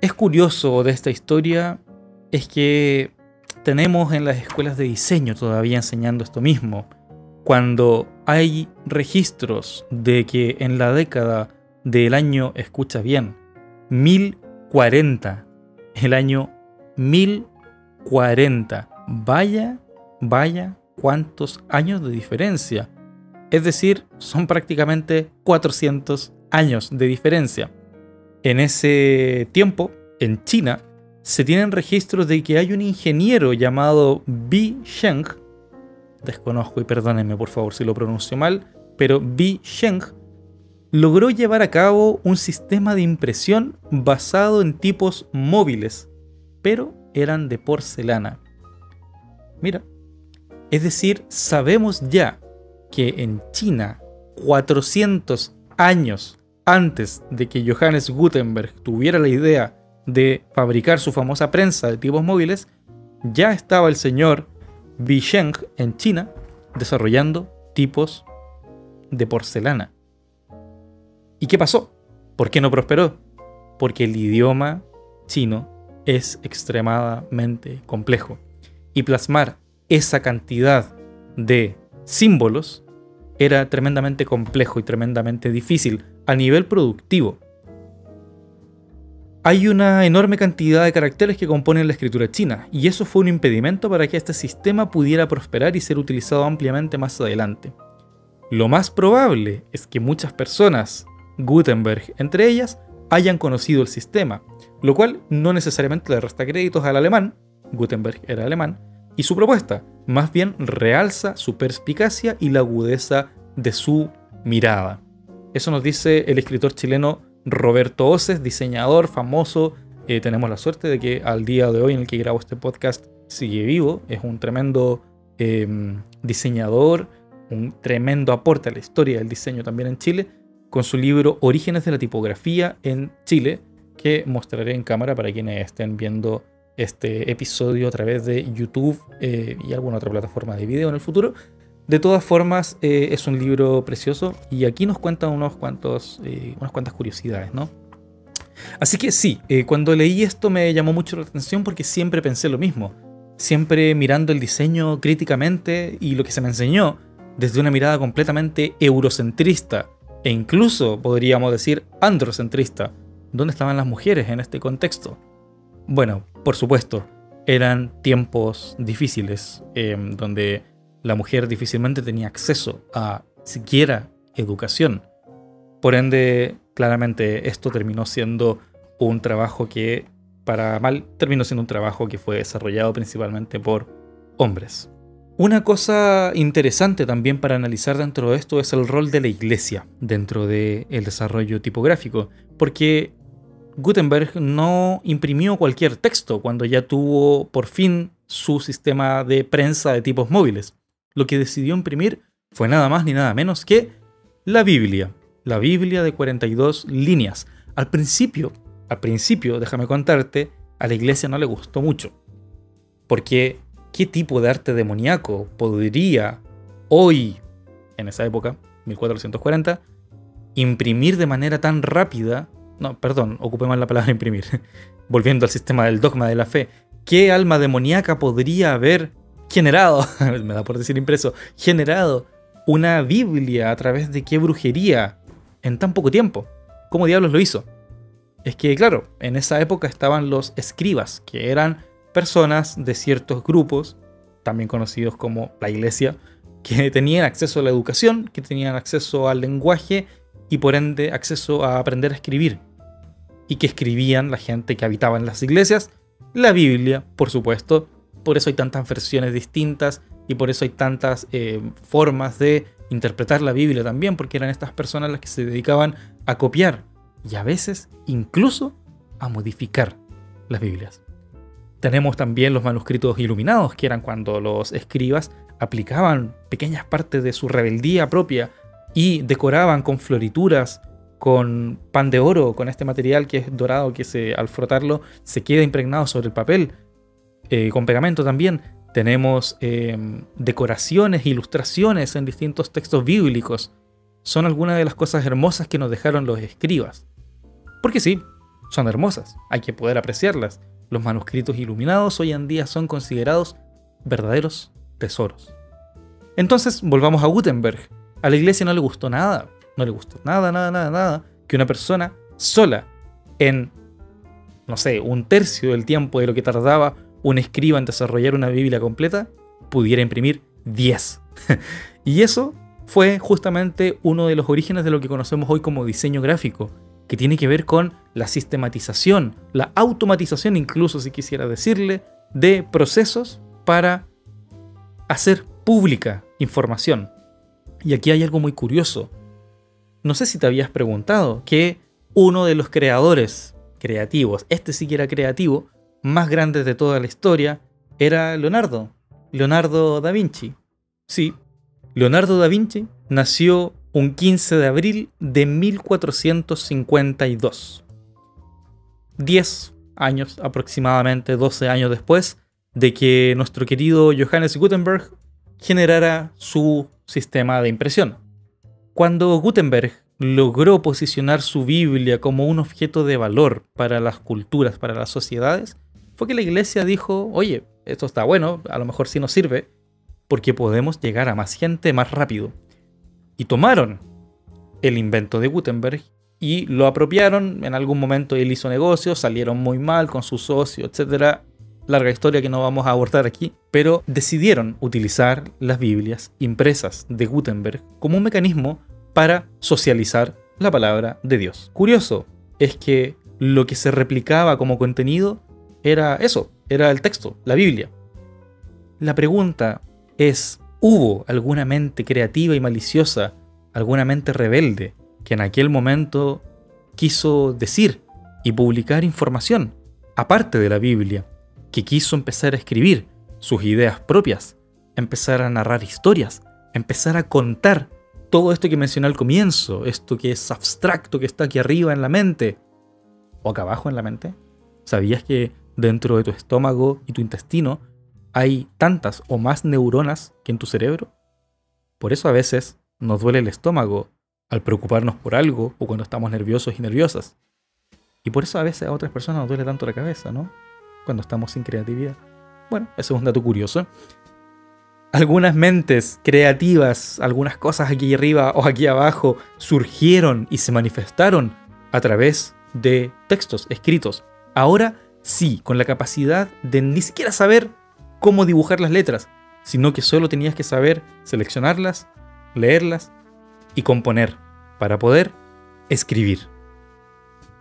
es curioso de esta historia es que tenemos en las escuelas de diseño todavía enseñando esto mismo cuando hay registros de que en la década del año, escucha bien, 1040, el año 1040, vaya, vaya, cuántos años de diferencia. Es decir, son prácticamente 400 años de diferencia. En ese tiempo, en China, se tienen registros de que hay un ingeniero llamado Bi Sheng, desconozco y perdónenme por favor si lo pronuncio mal, pero Bi Sheng logró llevar a cabo un sistema de impresión basado en tipos móviles, pero eran de porcelana. Mira, es decir, sabemos ya que en China, 400 años antes de que Johannes Gutenberg tuviera la idea de fabricar su famosa prensa de tipos móviles, ya estaba el señor Bisheng en China desarrollando tipos de porcelana. ¿Y qué pasó? ¿Por qué no prosperó? Porque el idioma chino es extremadamente complejo. Y plasmar esa cantidad de símbolos era tremendamente complejo y tremendamente difícil a nivel productivo. Hay una enorme cantidad de caracteres que componen la escritura china, y eso fue un impedimento para que este sistema pudiera prosperar y ser utilizado ampliamente más adelante. Lo más probable es que muchas personas, Gutenberg entre ellas, hayan conocido el sistema, lo cual no necesariamente le resta créditos al alemán, Gutenberg era alemán, y su propuesta, más bien realza su perspicacia y la agudeza de su mirada. Eso nos dice el escritor chileno Roberto Oces, diseñador famoso. Eh, tenemos la suerte de que al día de hoy en el que grabo este podcast sigue vivo. Es un tremendo em, diseñador, un tremendo aporte a la historia del diseño también en Chile, con su libro Orígenes de la tipografía en Chile, que mostraré en cámara para quienes estén viendo este episodio a través de YouTube eh, y alguna otra plataforma de video en el futuro. De todas formas, eh, es un libro precioso y aquí nos cuenta unos cuantos, eh, unas cuantas curiosidades, ¿no? Así que sí, cuando leí esto me llamó mucho la atención porque siempre pensé lo mismo. Siempre mirando el diseño críticamente y lo que se me enseñó desde una mirada completamente eurocentrista e incluso podríamos decir androcentrista. ¿Dónde estaban las mujeres en este contexto? Bueno, por supuesto, eran tiempos difíciles, donde la mujer difícilmente tenía acceso a siquiera educación. Por ende, claramente esto terminó siendo un trabajo que, para mal, terminó siendo un trabajo que fue desarrollado principalmente por hombres. Una cosa interesante también para analizar dentro de esto es el rol de la iglesia dentro del desarrollo tipográfico, porque Gutenberg no imprimió cualquier texto cuando ya tuvo por fin su sistema de prensa de tipos móviles. Lo que decidió imprimir fue nada más ni nada menos que la Biblia. La Biblia de 42 líneas. Al principio, al principio, déjame contarte, a la iglesia no le gustó mucho. Porque, ¿qué tipo de arte demoníaco podría hoy, en esa época, 1440, imprimir de manera tan rápida no, perdón, ocupemos la palabra imprimir. (laughs) Volviendo al sistema del dogma de la fe. ¿Qué alma demoníaca podría haber generado, (laughs) me da por decir impreso, generado una Biblia a través de qué brujería en tan poco tiempo? ¿Cómo diablos lo hizo? Es que, claro, en esa época estaban los escribas, que eran personas de ciertos grupos, también conocidos como la iglesia, que tenían acceso a la educación, que tenían acceso al lenguaje y por ende acceso a aprender a escribir y que escribían la gente que habitaba en las iglesias, la Biblia, por supuesto. Por eso hay tantas versiones distintas y por eso hay tantas eh, formas de interpretar la Biblia también, porque eran estas personas las que se dedicaban a copiar y a veces incluso a modificar las Biblias. Tenemos también los manuscritos iluminados, que eran cuando los escribas aplicaban pequeñas partes de su rebeldía propia y decoraban con florituras con pan de oro, con este material que es dorado, que al frotarlo se queda impregnado sobre el papel, eh, con pegamento también. Tenemos em, decoraciones, ilustraciones en distintos textos bíblicos. Son algunas de las cosas hermosas que nos dejaron los escribas. Porque sí, son hermosas, hay que poder apreciarlas. Los manuscritos iluminados hoy en día son considerados verdaderos tesoros. Entonces, volvamos a Gutenberg. A la iglesia no le gustó nada no le gustó nada, nada, nada, nada que una persona sola en, no sé, un tercio del tiempo de lo que tardaba un escriba en desarrollar una Biblia completa, pudiera imprimir 10. (laughs) y eso fue justamente uno de los orígenes de lo que conocemos hoy como diseño gráfico, que tiene que ver con la sistematización, la automatización incluso si quisiera decirle, de procesos para hacer pública información. Y aquí hay algo muy curioso no sé si te habías preguntado que uno de los creadores creativos, este sí que era creativo, más grandes de toda la historia, era Leonardo, Leonardo da Vinci. Sí, Leonardo da Vinci nació un 15 de abril de 1452. 10 años aproximadamente, 12 años después de que nuestro querido Johannes Gutenberg generara su sistema de impresión. Cuando Gutenberg logró posicionar su Biblia como un objeto de valor para las culturas, para las sociedades, fue que la iglesia dijo, oye, esto está bueno, a lo mejor sí nos sirve, porque podemos llegar a más gente más rápido. Y tomaron el invento de Gutenberg y lo apropiaron, en algún momento él hizo negocios, salieron muy mal con su socio, etc. Larga historia que no vamos a abordar aquí, pero decidieron utilizar las Biblias impresas de Gutenberg como un mecanismo para socializar la palabra de Dios. Curioso es que lo que se replicaba como contenido era eso, era el texto, la Biblia. La pregunta es, ¿hubo alguna mente creativa y maliciosa, alguna mente rebelde, que en aquel momento quiso decir y publicar información, aparte de la Biblia, que quiso empezar a escribir sus ideas propias, empezar a narrar historias, empezar a contar todo esto que mencioné al comienzo, esto que es abstracto, que está aquí arriba en la mente, o acá abajo en la mente. ¿Sabías que dentro de tu estómago y tu intestino hay tantas o más neuronas que en tu cerebro? Por eso a veces nos duele el estómago al preocuparnos por algo o cuando estamos nerviosos y nerviosas. Y por eso a veces a otras personas nos duele tanto la cabeza, ¿no? Cuando estamos sin creatividad. Bueno, eso es un dato curioso. Algunas mentes creativas, algunas cosas aquí arriba o aquí abajo surgieron y se manifestaron a través de textos escritos. Ahora sí, con la capacidad de ni siquiera saber cómo dibujar las letras, sino que solo tenías que saber seleccionarlas, leerlas y componer para poder escribir.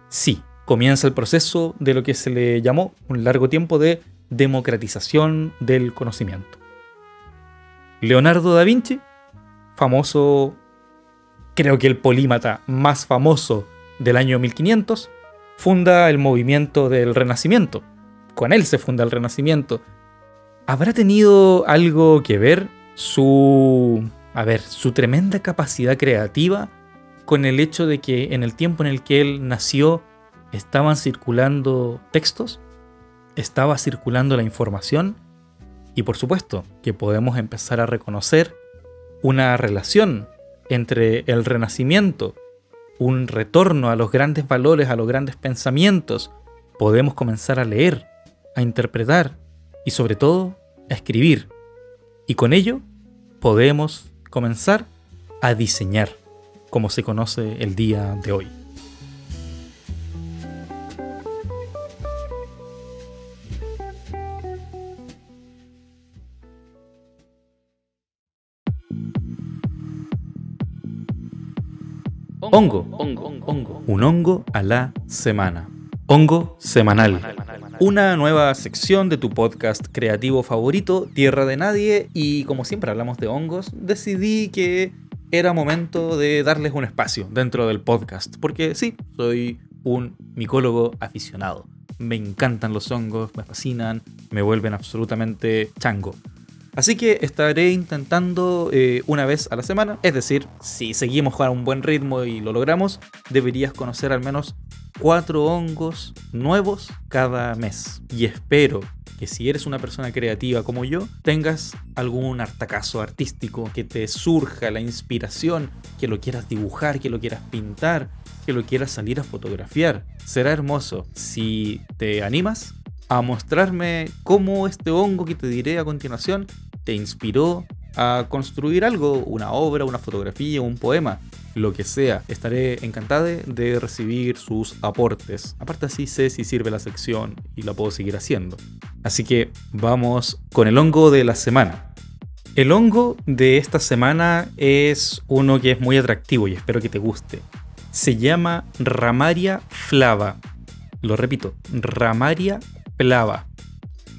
Sí, comienza el proceso de lo que se le llamó un largo tiempo de democratización del conocimiento. Leonardo da Vinci, famoso, creo que el polímata más famoso del año 1500, funda el movimiento del Renacimiento. Con él se funda el Renacimiento. ¿Habrá tenido algo que ver su, a ver, su tremenda capacidad creativa con el hecho de que en el tiempo en el que él nació estaban circulando textos? estaba circulando la información y por supuesto que podemos empezar a reconocer una relación entre el renacimiento, un retorno a los grandes valores, a los grandes pensamientos. Podemos comenzar a leer, a interpretar y sobre todo a escribir. Y con ello podemos comenzar a diseñar, como se conoce el día de hoy. Hongo. Hongo. Un hongo a la semana. Hongo semanal. Una nueva sección de tu podcast creativo favorito, Tierra de Nadie. Y como siempre hablamos de hongos, decidí que era momento de darles un espacio dentro del podcast. Porque sí, soy un micólogo aficionado. Me encantan los hongos, me fascinan, me vuelven absolutamente chango. Así que estaré intentando eh, una vez a la semana. Es decir, si seguimos con un buen ritmo y lo logramos, deberías conocer al menos cuatro hongos nuevos cada mes. Y espero que si eres una persona creativa como yo, tengas algún artacazo artístico, que te surja la inspiración, que lo quieras dibujar, que lo quieras pintar, que lo quieras salir a fotografiar. Será hermoso. Si te animas, a mostrarme cómo este hongo que te diré a continuación te inspiró a construir algo, una obra, una fotografía, un poema, lo que sea. Estaré encantado de recibir sus aportes. Aparte así sé si sirve la sección y la puedo seguir haciendo. Así que vamos con el hongo de la semana. El hongo de esta semana es uno que es muy atractivo y espero que te guste. Se llama Ramaria flava. Lo repito, Ramaria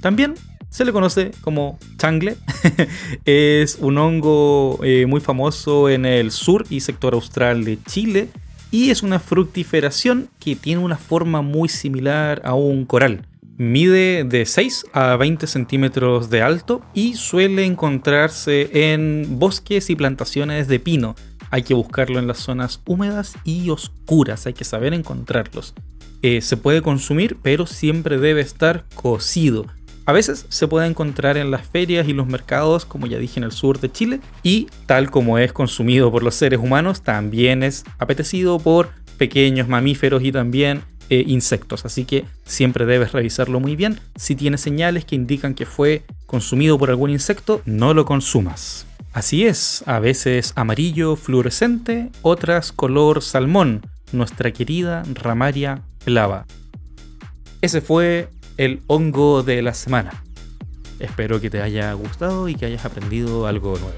también se le conoce como changle. (laughs) es un hongo eh, muy famoso en el sur y sector austral de Chile y es una fructiferación que tiene una forma muy similar a un coral. Mide de 6 a 20 centímetros de alto y suele encontrarse en bosques y plantaciones de pino. Hay que buscarlo en las zonas húmedas y oscuras, hay que saber encontrarlos. Eh, se puede consumir, pero siempre debe estar cocido. A veces se puede encontrar en las ferias y los mercados, como ya dije, en el sur de Chile, y tal como es consumido por los seres humanos, también es apetecido por pequeños mamíferos y también eh, insectos. Así que siempre debes revisarlo muy bien. Si tiene señales que indican que fue consumido por algún insecto, no lo consumas. Así es, a veces amarillo fluorescente, otras color salmón, nuestra querida ramaria Lava. Ese fue el hongo de la semana. Espero que te haya gustado y que hayas aprendido algo nuevo.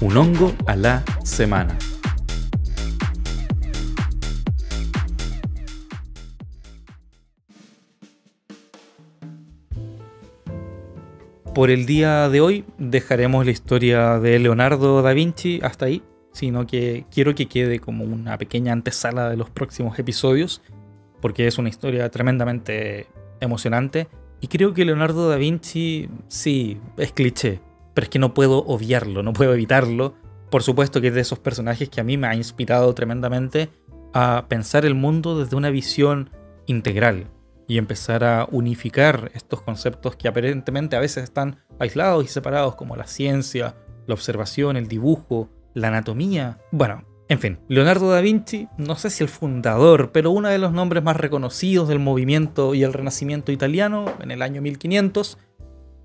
Un hongo a la semana. Por el día de hoy dejaremos la historia de Leonardo da Vinci hasta ahí sino que quiero que quede como una pequeña antesala de los próximos episodios, porque es una historia tremendamente emocionante. Y creo que Leonardo da Vinci, sí, es cliché, pero es que no puedo obviarlo, no puedo evitarlo. Por supuesto que es de esos personajes que a mí me ha inspirado tremendamente a pensar el mundo desde una visión integral y empezar a unificar estos conceptos que aparentemente a veces están aislados y separados como la ciencia, la observación, el dibujo, la anatomía. Bueno, en fin, Leonardo da Vinci, no sé si el fundador, pero uno de los nombres más reconocidos del movimiento y el renacimiento italiano en el año 1500,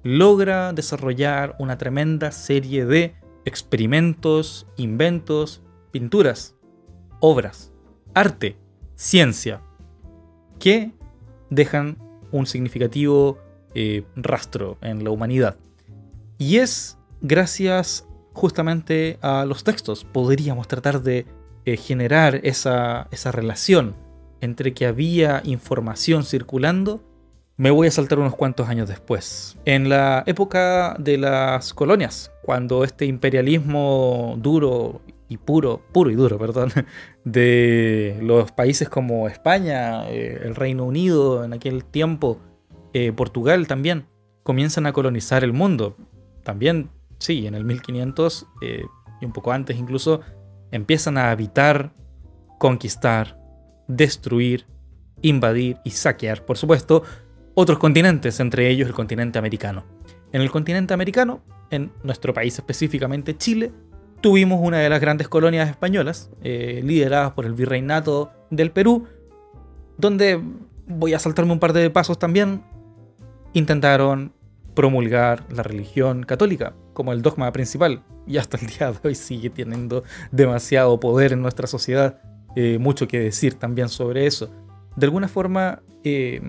logra desarrollar una tremenda serie de experimentos, inventos, pinturas, obras, arte, ciencia, que dejan un significativo eh, rastro en la humanidad. Y es gracias justamente a los textos. Podríamos tratar de eh, generar esa, esa relación entre que había información circulando. Me voy a saltar unos cuantos años después. En la época de las colonias, cuando este imperialismo duro y puro, puro y duro, perdón, (laughs) de los países como España, eh, el Reino Unido en aquel tiempo, eh, Portugal también, comienzan a colonizar el mundo. También sí, en el 1500 eh, y un poco antes incluso, empiezan a habitar, conquistar, destruir, invadir y saquear, por supuesto, otros continentes, entre ellos el continente americano. En el continente americano, en nuestro país específicamente Chile, tuvimos una de las grandes colonias españolas, eh, lideradas por el virreinato del Perú, donde voy a saltarme un par de pasos también, intentaron promulgar la religión católica como el dogma principal y hasta el día de hoy sigue teniendo demasiado poder en nuestra sociedad, eh, mucho que decir también sobre eso. De alguna forma, eh,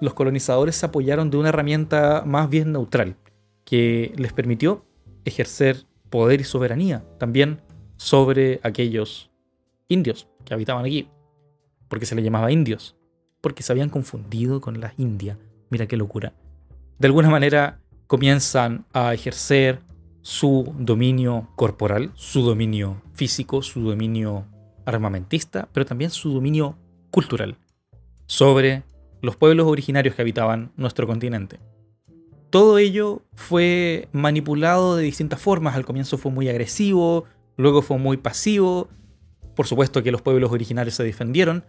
los colonizadores se apoyaron de una herramienta más bien neutral, que les permitió ejercer poder y soberanía también sobre aquellos indios que habitaban aquí. porque se les llamaba indios? Porque se habían confundido con la India. Mira qué locura de alguna manera comienzan a ejercer su dominio corporal, su dominio físico, su dominio armamentista, pero también su dominio cultural sobre los pueblos originarios que habitaban nuestro continente. Todo ello fue manipulado de distintas formas. Al comienzo fue muy agresivo, luego fue muy pasivo. Por supuesto que los pueblos originarios se defendieron.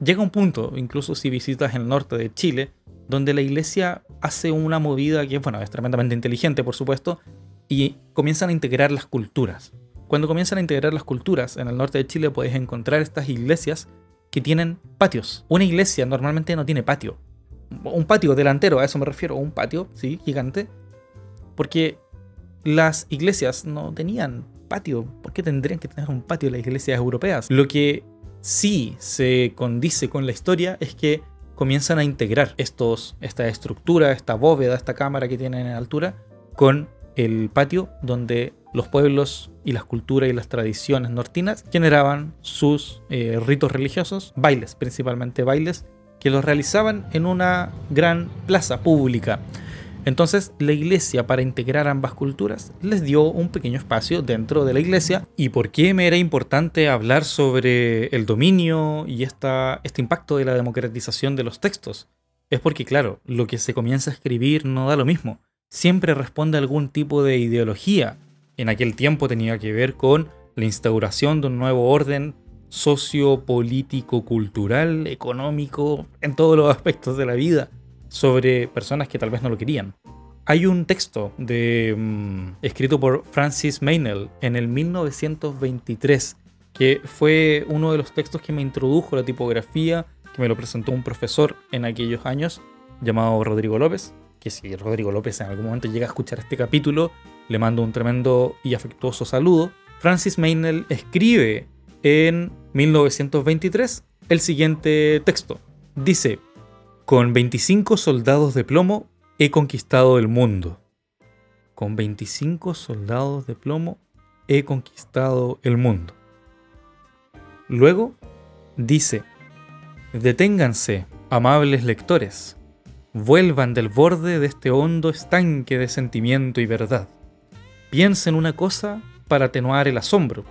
Llega un punto, incluso si visitas el norte de Chile, donde la iglesia hace una movida que bueno, es tremendamente inteligente, por supuesto, y comienzan a integrar las culturas. Cuando comienzan a integrar las culturas, en el norte de Chile puedes encontrar estas iglesias que tienen patios. Una iglesia normalmente no tiene patio. Un patio delantero, a eso me refiero, un patio, sí, gigante. Porque las iglesias no tenían patio. ¿Por qué tendrían que tener un patio las iglesias europeas? Lo que sí se condice con la historia es que comienzan a integrar estos, esta estructura, esta bóveda, esta cámara que tienen en altura, con el patio donde los pueblos y las culturas y las tradiciones nortinas generaban sus eh, ritos religiosos, bailes, principalmente bailes, que los realizaban en una gran plaza pública. Entonces la iglesia para integrar ambas culturas les dio un pequeño espacio dentro de la iglesia. ¿Y por qué me era importante hablar sobre el dominio y esta, este impacto de la democratización de los textos? Es porque claro, lo que se comienza a escribir no da lo mismo. Siempre responde a algún tipo de ideología. En aquel tiempo tenía que ver con la instauración de un nuevo orden sociopolítico, cultural, económico, en todos los aspectos de la vida sobre personas que tal vez no lo querían. Hay un texto mm, escrito por Francis Meynell en el 1923, que fue uno de los textos que me introdujo la tipografía, que me lo presentó un profesor en aquellos años, llamado Rodrigo López, que si Rodrigo López en algún momento llega a escuchar este capítulo, le mando un tremendo y afectuoso saludo. Francis Meynell escribe en 1923 el siguiente texto. Dice, con 25 soldados de plomo he conquistado el mundo. Con 25 soldados de plomo he conquistado el mundo. Luego dice, deténganse, amables lectores, vuelvan del borde de este hondo estanque de sentimiento y verdad. Piensen una cosa para atenuar el asombro,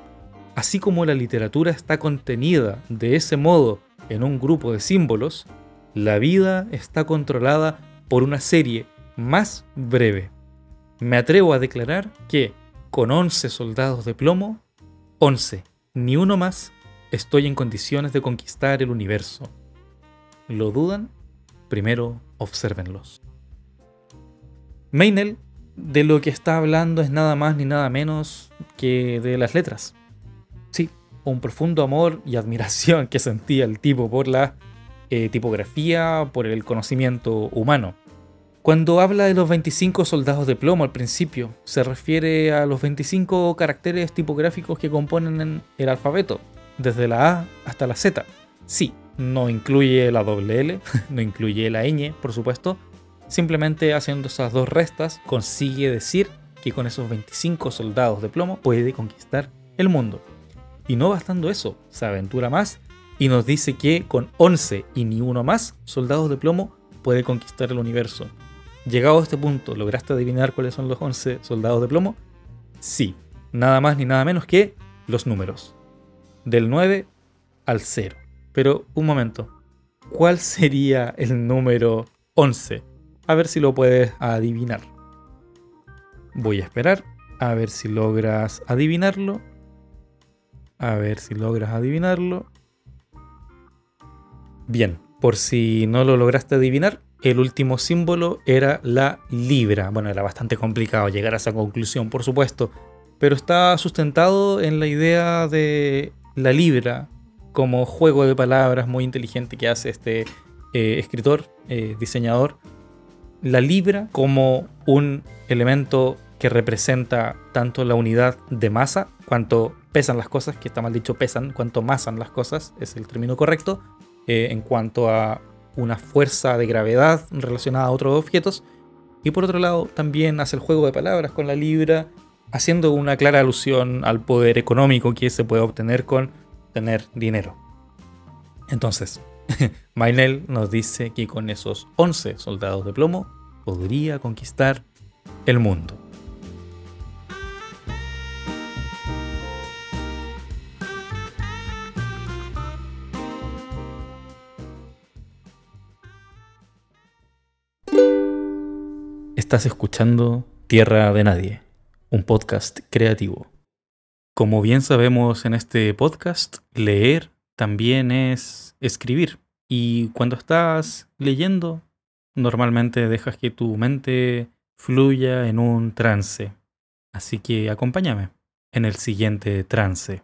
así como la literatura está contenida de ese modo en un grupo de símbolos, la vida está controlada por una serie más breve. Me atrevo a declarar que, con 11 soldados de plomo, 11, ni uno más, estoy en condiciones de conquistar el universo. ¿Lo dudan? Primero obsérvenlos. Meinel de lo que está hablando es nada más ni nada menos que de las letras. Sí, un profundo amor y admiración que sentía el tipo por la eh, tipografía, por el conocimiento humano. Cuando habla de los 25 soldados de plomo al principio, se refiere a los 25 caracteres tipográficos que componen el alfabeto, desde la A hasta la Z. Sí, no incluye la doble L, (laughs) no incluye la ñ, por supuesto. Simplemente haciendo esas dos restas consigue decir que con esos 25 soldados de plomo puede conquistar el mundo. Y no bastando eso, se aventura más y nos dice que con 11 y ni uno más soldados de plomo puede conquistar el universo. Llegado a este punto, ¿lograste adivinar cuáles son los 11 soldados de plomo? Sí, nada más ni nada menos que los números. Del 9 al 0. Pero un momento, ¿cuál sería el número 11? A ver si lo puedes adivinar. Voy a esperar a ver si logras adivinarlo. A ver si logras adivinarlo. Bien, por si no lo lograste adivinar, el último símbolo era la libra. Bueno, era bastante complicado llegar a esa conclusión, por supuesto, pero está sustentado en la idea de la libra como juego de palabras muy inteligente que hace este eh, escritor, eh, diseñador. La libra como un elemento que representa tanto la unidad de masa, cuanto pesan las cosas, que está mal dicho pesan, cuanto masan las cosas, es el término correcto, eh, en cuanto a una fuerza de gravedad relacionada a otros objetos. Y por otro lado, también hace el juego de palabras con la libra, haciendo una clara alusión al poder económico que se puede obtener con tener dinero. Entonces, (laughs) Mainel nos dice que con esos 11 soldados de plomo podría conquistar el mundo. Estás escuchando Tierra de Nadie, un podcast creativo. Como bien sabemos en este podcast, leer también es escribir. Y cuando estás leyendo, normalmente dejas que tu mente fluya en un trance. Así que acompáñame en el siguiente trance.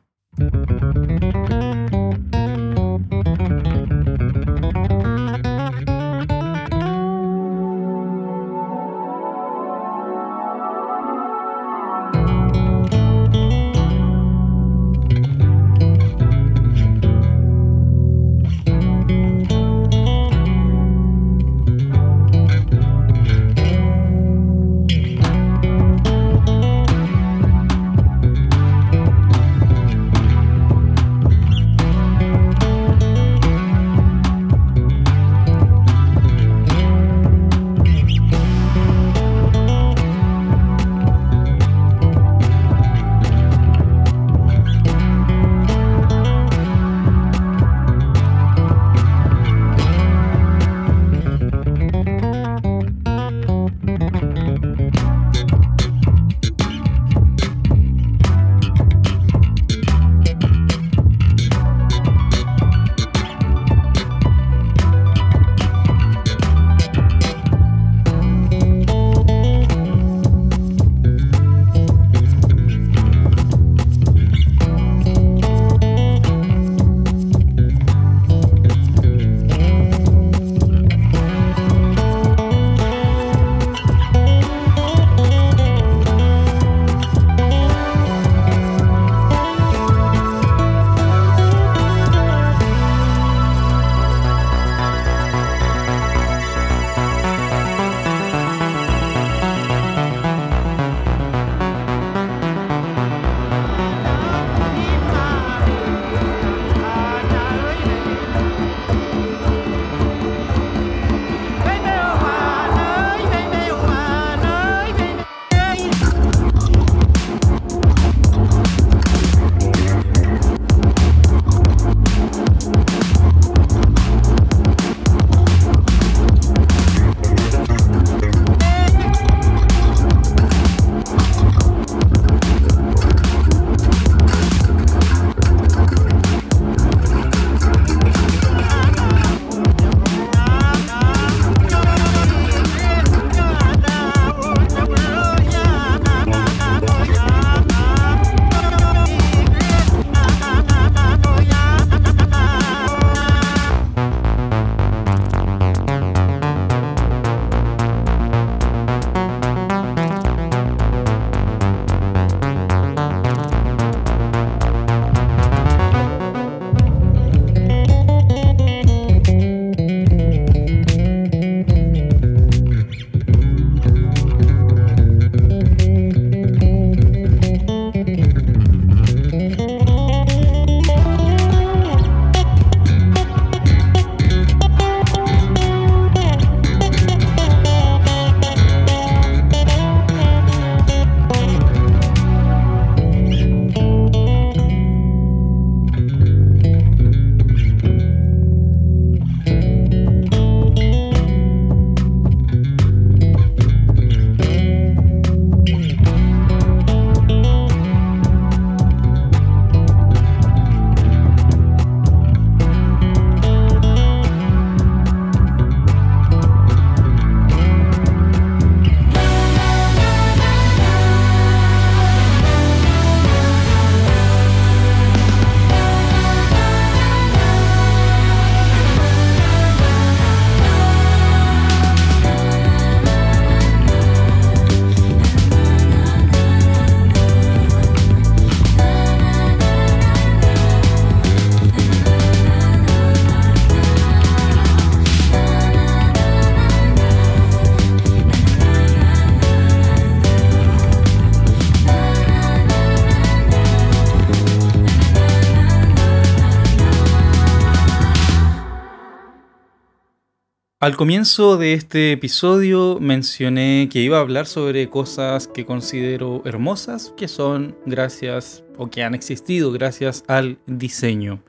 Al comienzo de este episodio mencioné que iba a hablar sobre cosas que considero hermosas, que son gracias o que han existido gracias al diseño.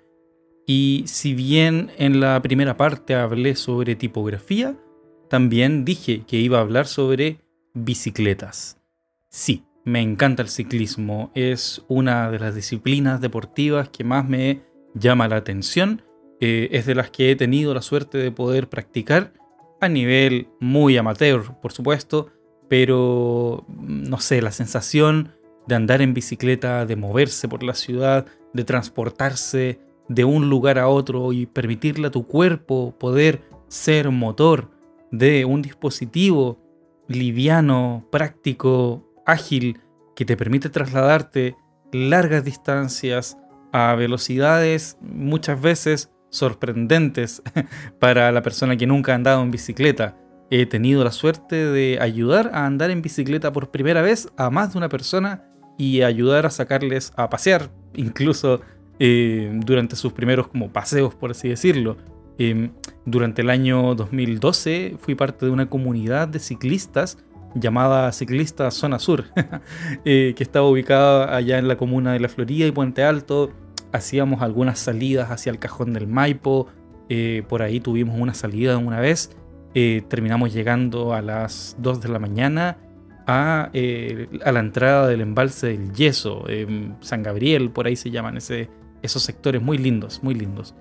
Y si bien en la primera parte hablé sobre tipografía, también dije que iba a hablar sobre bicicletas. Sí, me encanta el ciclismo, es una de las disciplinas deportivas que más me llama la atención, eh, es de las que he tenido la suerte de poder practicar a nivel muy amateur, por supuesto, pero no sé, la sensación de andar en bicicleta, de moverse por la ciudad, de transportarse de un lugar a otro y permitirle a tu cuerpo poder ser motor de un dispositivo liviano, práctico, ágil, que te permite trasladarte largas distancias a velocidades muchas veces sorprendentes (laughs) para la persona que nunca ha andado en bicicleta. He tenido la suerte de ayudar a andar en bicicleta por primera vez a más de una persona y ayudar a sacarles a pasear, incluso eh, durante sus primeros como paseos, por así decirlo. Em, durante el año 2012 fui parte de una comunidad de ciclistas llamada Ciclista Zona Sur, (laughs) eh, que estaba ubicada allá en la comuna de La Florida y Puente Alto. Hacíamos algunas salidas hacia el cajón del Maipo, eh, por ahí tuvimos una salida una vez, terminamos llegando a las 2 de la mañana a, a, la entrada del embalse del Yeso, San Gabriel, por ahí se llaman esos sectores muy lindos, muy lindos.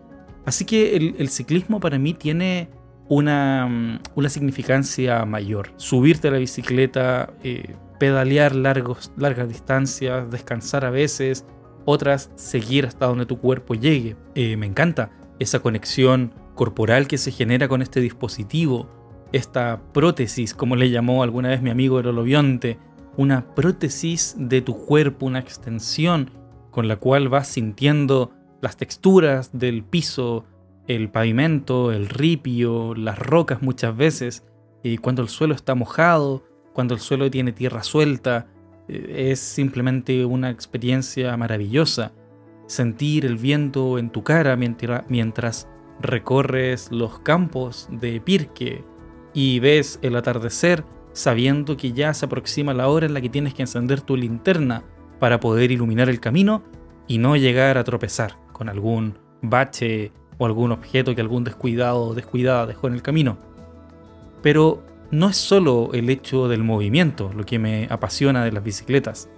Así que el, ciclismo para mí tiene una, mm, una, significancia mayor. Subirte a la bicicleta, eh, pedalear largos, largas distancias, descansar a veces, otras seguir hasta donde tu cuerpo llegue. Eh, me encanta esa conexión corporal que se genera con este dispositivo, esta prótesis, como le llamó alguna vez mi amigo Erolobionte, una prótesis de tu cuerpo, una extensión con la cual vas sintiendo las texturas del piso, el pavimento, el ripio, las rocas muchas veces, y cuando el suelo está mojado, cuando el suelo tiene tierra suelta, eh, es simplemente una experiencia maravillosa. Sentir el viento en tu cara mientras recorres los campos de Pirque y ves el atardecer sabiendo que ya se aproxima la hora en la que tienes que encender tu linterna para poder iluminar el camino y no llegar a tropezar con algún bache o algún objeto que algún descuidado o descuidada dejó en el camino. Pero no es solo el hecho del movimiento lo que me apasiona de las bicicletas.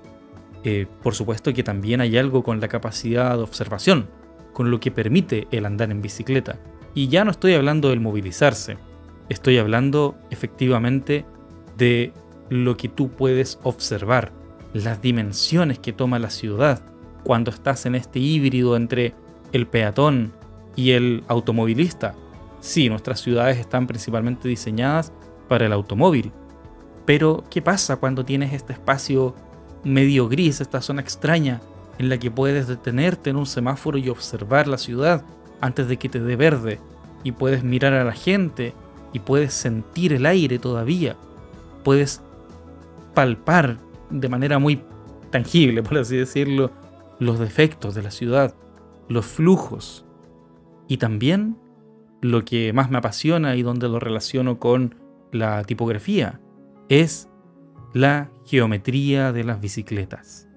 Eh, por supuesto que también hay algo con la capacidad de observación, con lo que permite el andar en bicicleta. Y ya no estoy hablando del movilizarse, estoy hablando efectivamente de lo que tú puedes observar, las dimensiones que toma la ciudad cuando estás en este híbrido entre el peatón y el automovilista. Sí, nuestras ciudades están principalmente diseñadas para el automóvil. Pero, ¿qué pasa cuando tienes este espacio medio gris, esta zona extraña, en la que puedes detenerte en un semáforo y observar la ciudad antes de que te dé verde? Y puedes mirar a la gente y puedes sentir el aire todavía. Puedes palpar de manera muy tangible, por así decirlo, los defectos de la ciudad, los flujos y también lo que más me apasiona y donde lo relaciono con la tipografía es la geometría de las bicicletas.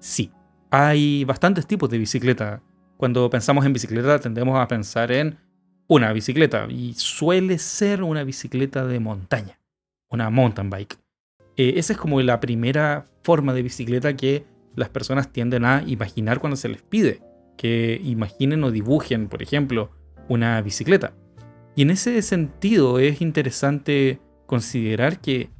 Sí, hay bastantes tipos de bicicleta. Cuando pensamos en bicicleta tendemos a pensar en una bicicleta y suele ser una bicicleta de montaña, una mountain bike. Eh, esa es como la primera forma de bicicleta que las personas tienden a imaginar cuando se les pide que imaginen o dibujen, por ejemplo, una bicicleta. Y en ese sentido es interesante considerar que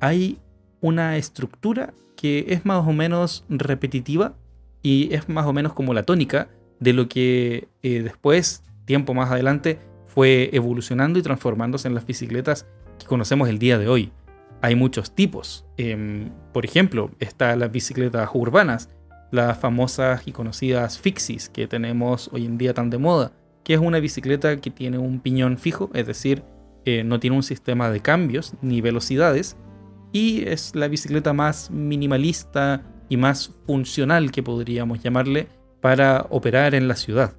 hay una estructura que es más o menos repetitiva y es más o menos como la tónica de lo que eh, después, tiempo más adelante, fue evolucionando y transformándose en las bicicletas que conocemos el día de hoy hay muchos tipos. Em, por ejemplo, están las bicicletas urbanas, las famosas y conocidas fixies que tenemos hoy en día tan de moda, que es una bicicleta que tiene un piñón fijo, es decir, eh, no tiene un sistema de cambios ni velocidades, y es la bicicleta más minimalista y más funcional que podríamos llamarle para operar en la ciudad.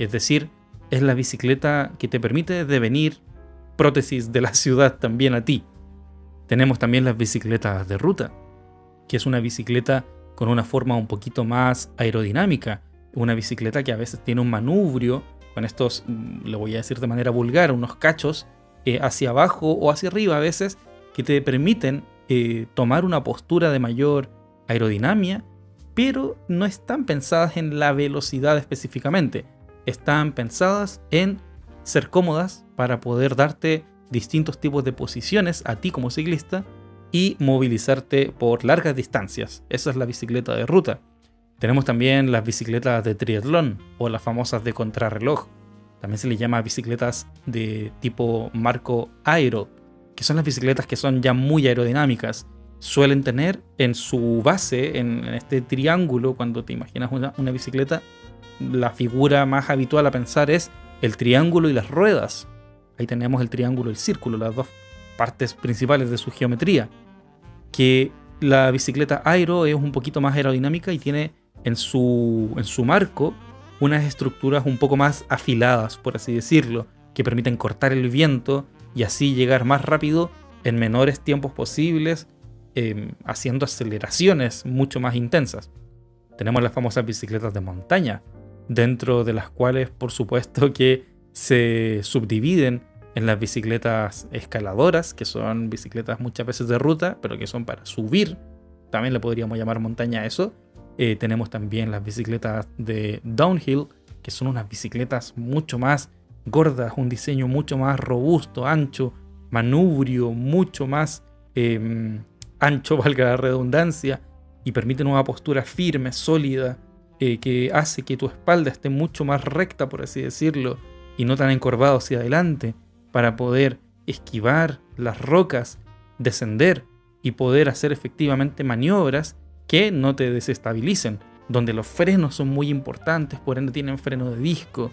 Es decir, es la bicicleta que te permite devenir prótesis de la (laughs) ciudad también a ti. Tenemos también las bicicletas de ruta, que es una bicicleta con una forma un poquito más aerodinámica, una bicicleta que a veces tiene un manubrio, con estos, mm, lo voy a decir de manera vulgar, unos cachos eh, hacia abajo o hacia arriba a veces, que te permiten eh, tomar una postura de mayor aerodinámica, pero no están pensadas en la velocidad específicamente, están pensadas en ser cómodas para poder darte distintos tipos de posiciones a ti como ciclista y movilizarte por largas distancias. Esa es la bicicleta de ruta. Tenemos también las bicicletas de triatlón o las famosas de contrarreloj. También se les llama bicicletas de tipo marco aero, que son las bicicletas que son ya muy aerodinámicas. Suelen tener en su base, en, este triángulo, cuando te imaginas una, bicicleta, la figura más habitual a pensar es el triángulo y las ruedas. Ahí tenemos el triángulo y el círculo, las dos partes principales de su geometría. Que la bicicleta aero es un poquito más aerodinámica y tiene en su, en su marco unas estructuras un poco más afiladas, por así decirlo, que permiten cortar el viento y así llegar más rápido en menores tiempos posibles, em, haciendo aceleraciones mucho más intensas. Tenemos las famosas bicicletas de montaña, dentro de las cuales por supuesto (laughs) que se subdividen en las bicicletas escaladoras, que son bicicletas muchas veces de ruta, pero que son para subir, también le podríamos llamar montaña a eso. Eh, tenemos también las bicicletas de downhill, que son unas bicicletas mucho más gordas, un diseño mucho más robusto, ancho, manubrio, mucho más em, ancho, (laughs) valga la redundancia, y permiten una postura firme, sólida, eh, que hace que tu espalda esté mucho más recta, por así decirlo, y no tan encorvado hacia adelante, para poder esquivar las rocas, descender y poder hacer efectivamente maniobras que no te desestabilicen, donde los frenos son muy importantes, por ende tienen freno de disco.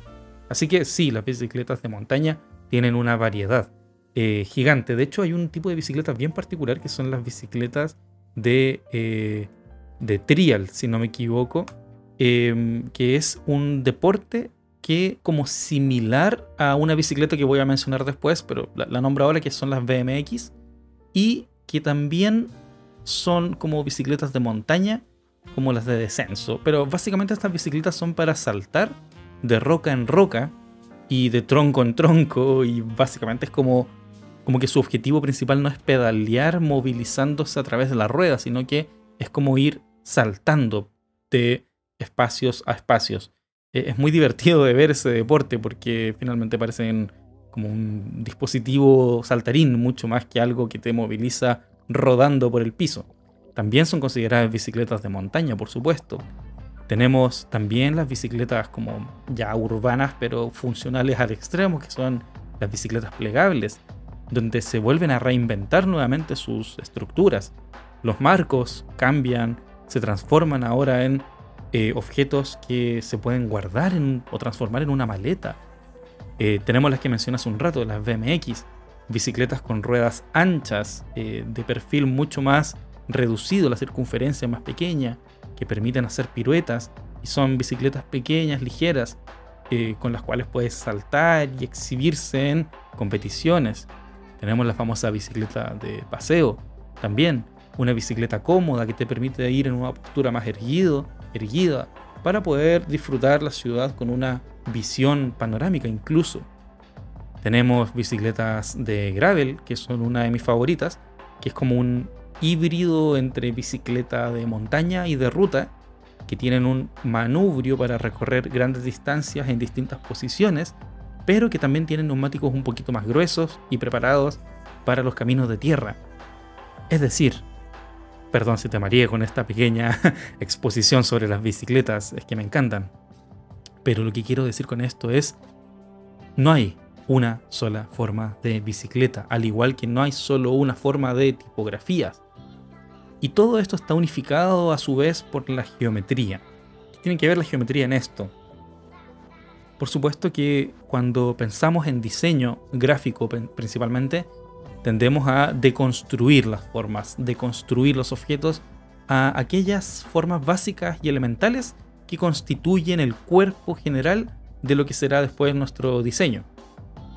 Así que sí, las bicicletas de montaña tienen una variedad eh, gigante. De hecho, hay un tipo de bicicletas bien particular que son las bicicletas de, eh, de trial, si no me equivoco, Em, que es un deporte que como similar a una bicicleta que voy a mencionar después, pero la, la ahora, que son las BMX, y que también son como bicicletas de montaña, como las de descenso. Pero básicamente estas bicicletas son para saltar de roca en roca y de tronco en tronco, y básicamente es como, como que su objetivo principal no es pedalear movilizándose a través de la rueda, sino que es como ir saltando de espacios a espacios. E, es muy divertido de ver ese deporte porque finalmente parecen como un dispositivo saltarín, mucho más que algo que te moviliza rodando por el piso. También son consideradas bicicletas de montaña, por supuesto. Tenemos también las bicicletas como ya urbanas, pero funcionales al extremo, que son las bicicletas plegables, donde se vuelven a reinventar nuevamente sus estructuras. Los marcos cambian, se transforman ahora en eh, objetos que se pueden guardar o transformar en una maleta. Eh, tenemos las que mencioné hace un rato, las BMX, bicicletas con ruedas anchas, eh, de perfil mucho más reducido, la circunferencia más pequeña, que permiten hacer piruetas y son bicicletas pequeñas, ligeras, con las cuales puedes saltar y exhibirse en competiciones. Tenemos la famosa bicicleta de paseo, también una bicicleta cómoda que te permite ir en una postura más erguida para poder disfrutar la ciudad con una visión panorámica incluso. Tenemos bicicletas de gravel, que son una de mis favoritas, que es como un híbrido entre bicicleta de montaña y de ruta, que tienen un manubrio para recorrer grandes distancias en distintas posiciones, pero que también tienen neumáticos un poquito más gruesos y preparados para los caminos de tierra. Es decir, Perdón si te mareé con esta pequeña (laughs) exposición sobre las bicicletas, es que me encantan. Pero lo que quiero decir con esto es, no hay una sola forma de bicicleta, al igual que no hay solo una forma de tipografías. Y todo esto está unificado a su vez por la geometría. ¿Qué tiene que ver la geometría en esto? Por supuesto que cuando pensamos en diseño gráfico principalmente, tendemos a deconstruir las formas, deconstruir los objetos a aquellas formas básicas y elementales que constituyen el cuerpo general de lo que será después nuestro diseño.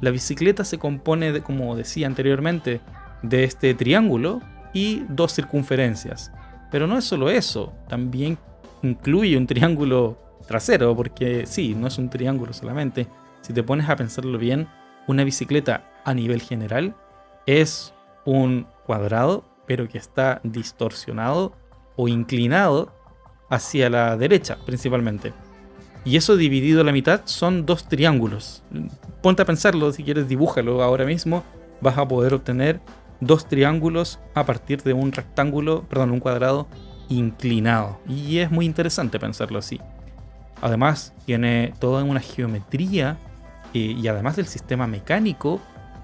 La bicicleta se compone, como decía anteriormente, de este triángulo y dos circunferencias. Pero no es solo eso, también incluye un triángulo trasero, porque sí, no es un triángulo solamente. Si te pones a pensarlo bien, una bicicleta a nivel general es un cuadrado, pero que está distorsionado o inclinado hacia la derecha principalmente. Y eso dividido a la mitad son dos triángulos. Ponte a pensarlo, si quieres dibújalo ahora mismo, vas a poder obtener dos triángulos a partir de un rectángulo, perdón, un cuadrado inclinado. Y es muy interesante pensarlo así. Además, tiene toda una geometría eh, y además del sistema mecánico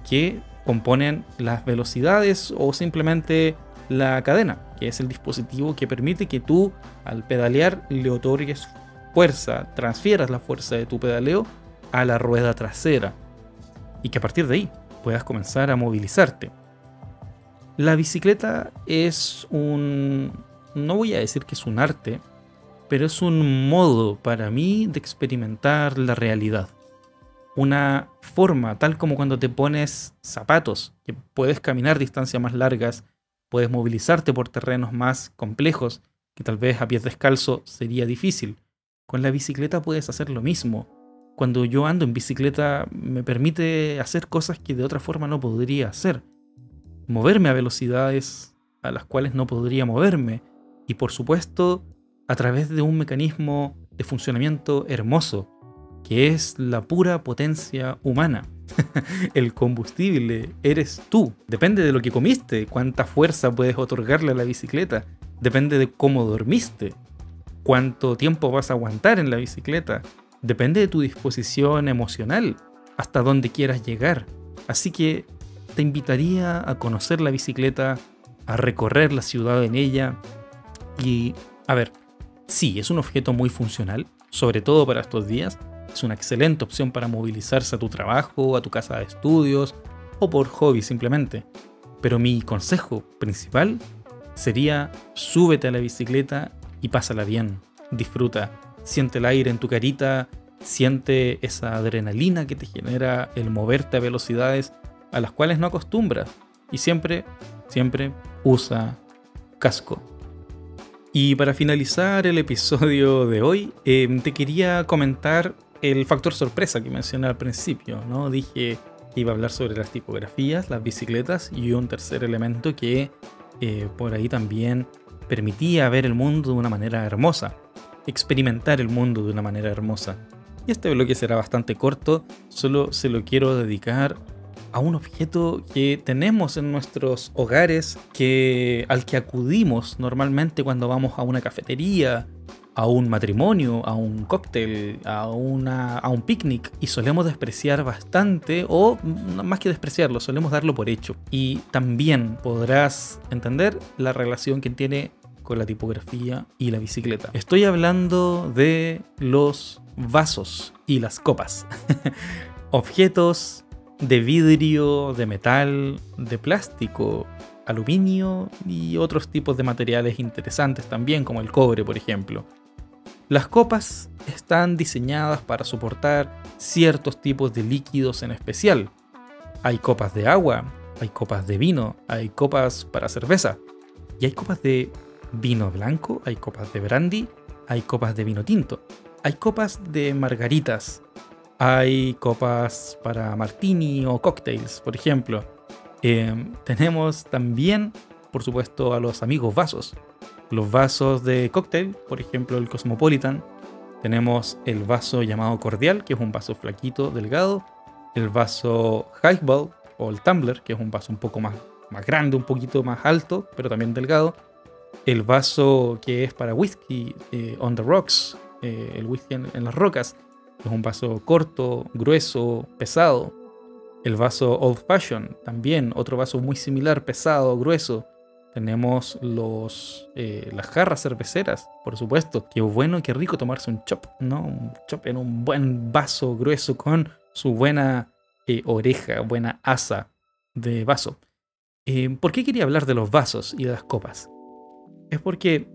que componen las velocidades o simplemente la cadena, que es el dispositivo que permite que tú al pedalear le otorgues fuerza, transfieras la fuerza de tu pedaleo a la rueda trasera y que a partir de ahí puedas comenzar a movilizarte. La bicicleta es un... no voy a decir que es un arte, pero es un modo para mí de experimentar la realidad. Una forma, tal como cuando te pones zapatos, que puedes caminar distancias más largas, puedes movilizarte por terrenos más complejos, que tal vez a pies descalzo sería difícil. Con la bicicleta puedes hacer lo mismo. Cuando yo ando en bicicleta me permite hacer cosas que de otra forma no podría hacer moverme a velocidades a las cuales no podría moverme y por supuesto a través de un mecanismo de funcionamiento hermoso que es la pura potencia humana. (laughs) el combustible eres tú. Depende de lo que comiste, cuánta fuerza puedes otorgarle a la bicicleta. Depende de cómo dormiste, cuánto tiempo vas a aguantar en la bicicleta. Depende de tu disposición emocional, hasta dónde quieras llegar. Así que te invitaría a conocer la bicicleta, a recorrer la ciudad en ella y, a ver, sí, es un objeto muy funcional, sobre todo para estos días. Es una excelente opción para movilizarse a tu trabajo, a tu casa de estudios o por hobby simplemente. Pero mi consejo principal sería súbete a la bicicleta y pásala bien. Disfruta, siente el aire en tu carita, siente esa adrenalina que te genera el moverte a velocidades a las cuales no acostumbras. Y siempre, siempre usa casco. Y para finalizar el episodio de hoy, em, te quería comentar el factor sorpresa que mencioné al principio, ¿no? Dije que iba a hablar sobre las tipografías, las bicicletas y un tercer elemento que eh, por ahí también permitía ver el mundo de una manera hermosa, experimentar el mundo de una manera hermosa. Y este bloque será bastante corto, solo se lo quiero dedicar a un objeto que tenemos en nuestros hogares, que, al que acudimos normalmente cuando vamos a una cafetería, a un matrimonio, a un cóctel, a, una, a un picnic y solemos despreciar bastante o más que despreciarlo, solemos darlo por hecho. Y también podrás entender la relación que tiene con la tipografía y la bicicleta. Estoy hablando de los vasos y las copas. (laughs) Objetos de vidrio, de metal, de plástico, aluminio y otros tipos de materiales interesantes también, como el cobre, por ejemplo. Las copas están diseñadas para soportar ciertos tipos de líquidos en especial. Hay copas de agua, hay copas de vino, hay copas para cerveza y hay copas de vino blanco, hay copas de brandy, hay copas de vino tinto, hay copas de margaritas, hay copas para martini o cocktails, por ejemplo. Em, tenemos también, por supuesto, a los amigos vasos. Los vasos de cóctel, por ejemplo, el Cosmopolitan. Tenemos el vaso llamado cordial, que es un vaso flaquito, delgado. El vaso highball o el tumbler, que es un vaso un poco más, más grande, un poquito más alto, pero también delgado. El vaso que es para whisky, eh, on the rocks, eh, el whisky en las rocas es un vaso corto, grueso, pesado. El vaso Old Fashion, también otro vaso muy similar, pesado, grueso. Tenemos los, eh, las jarras cerveceras, por supuesto. Qué bueno, qué rico tomarse un chop, ¿no? Un chop en un buen vaso grueso con su buena eh, oreja, buena asa de vaso. Eh, ¿Por qué quería hablar de los vasos y de las copas? Es porque,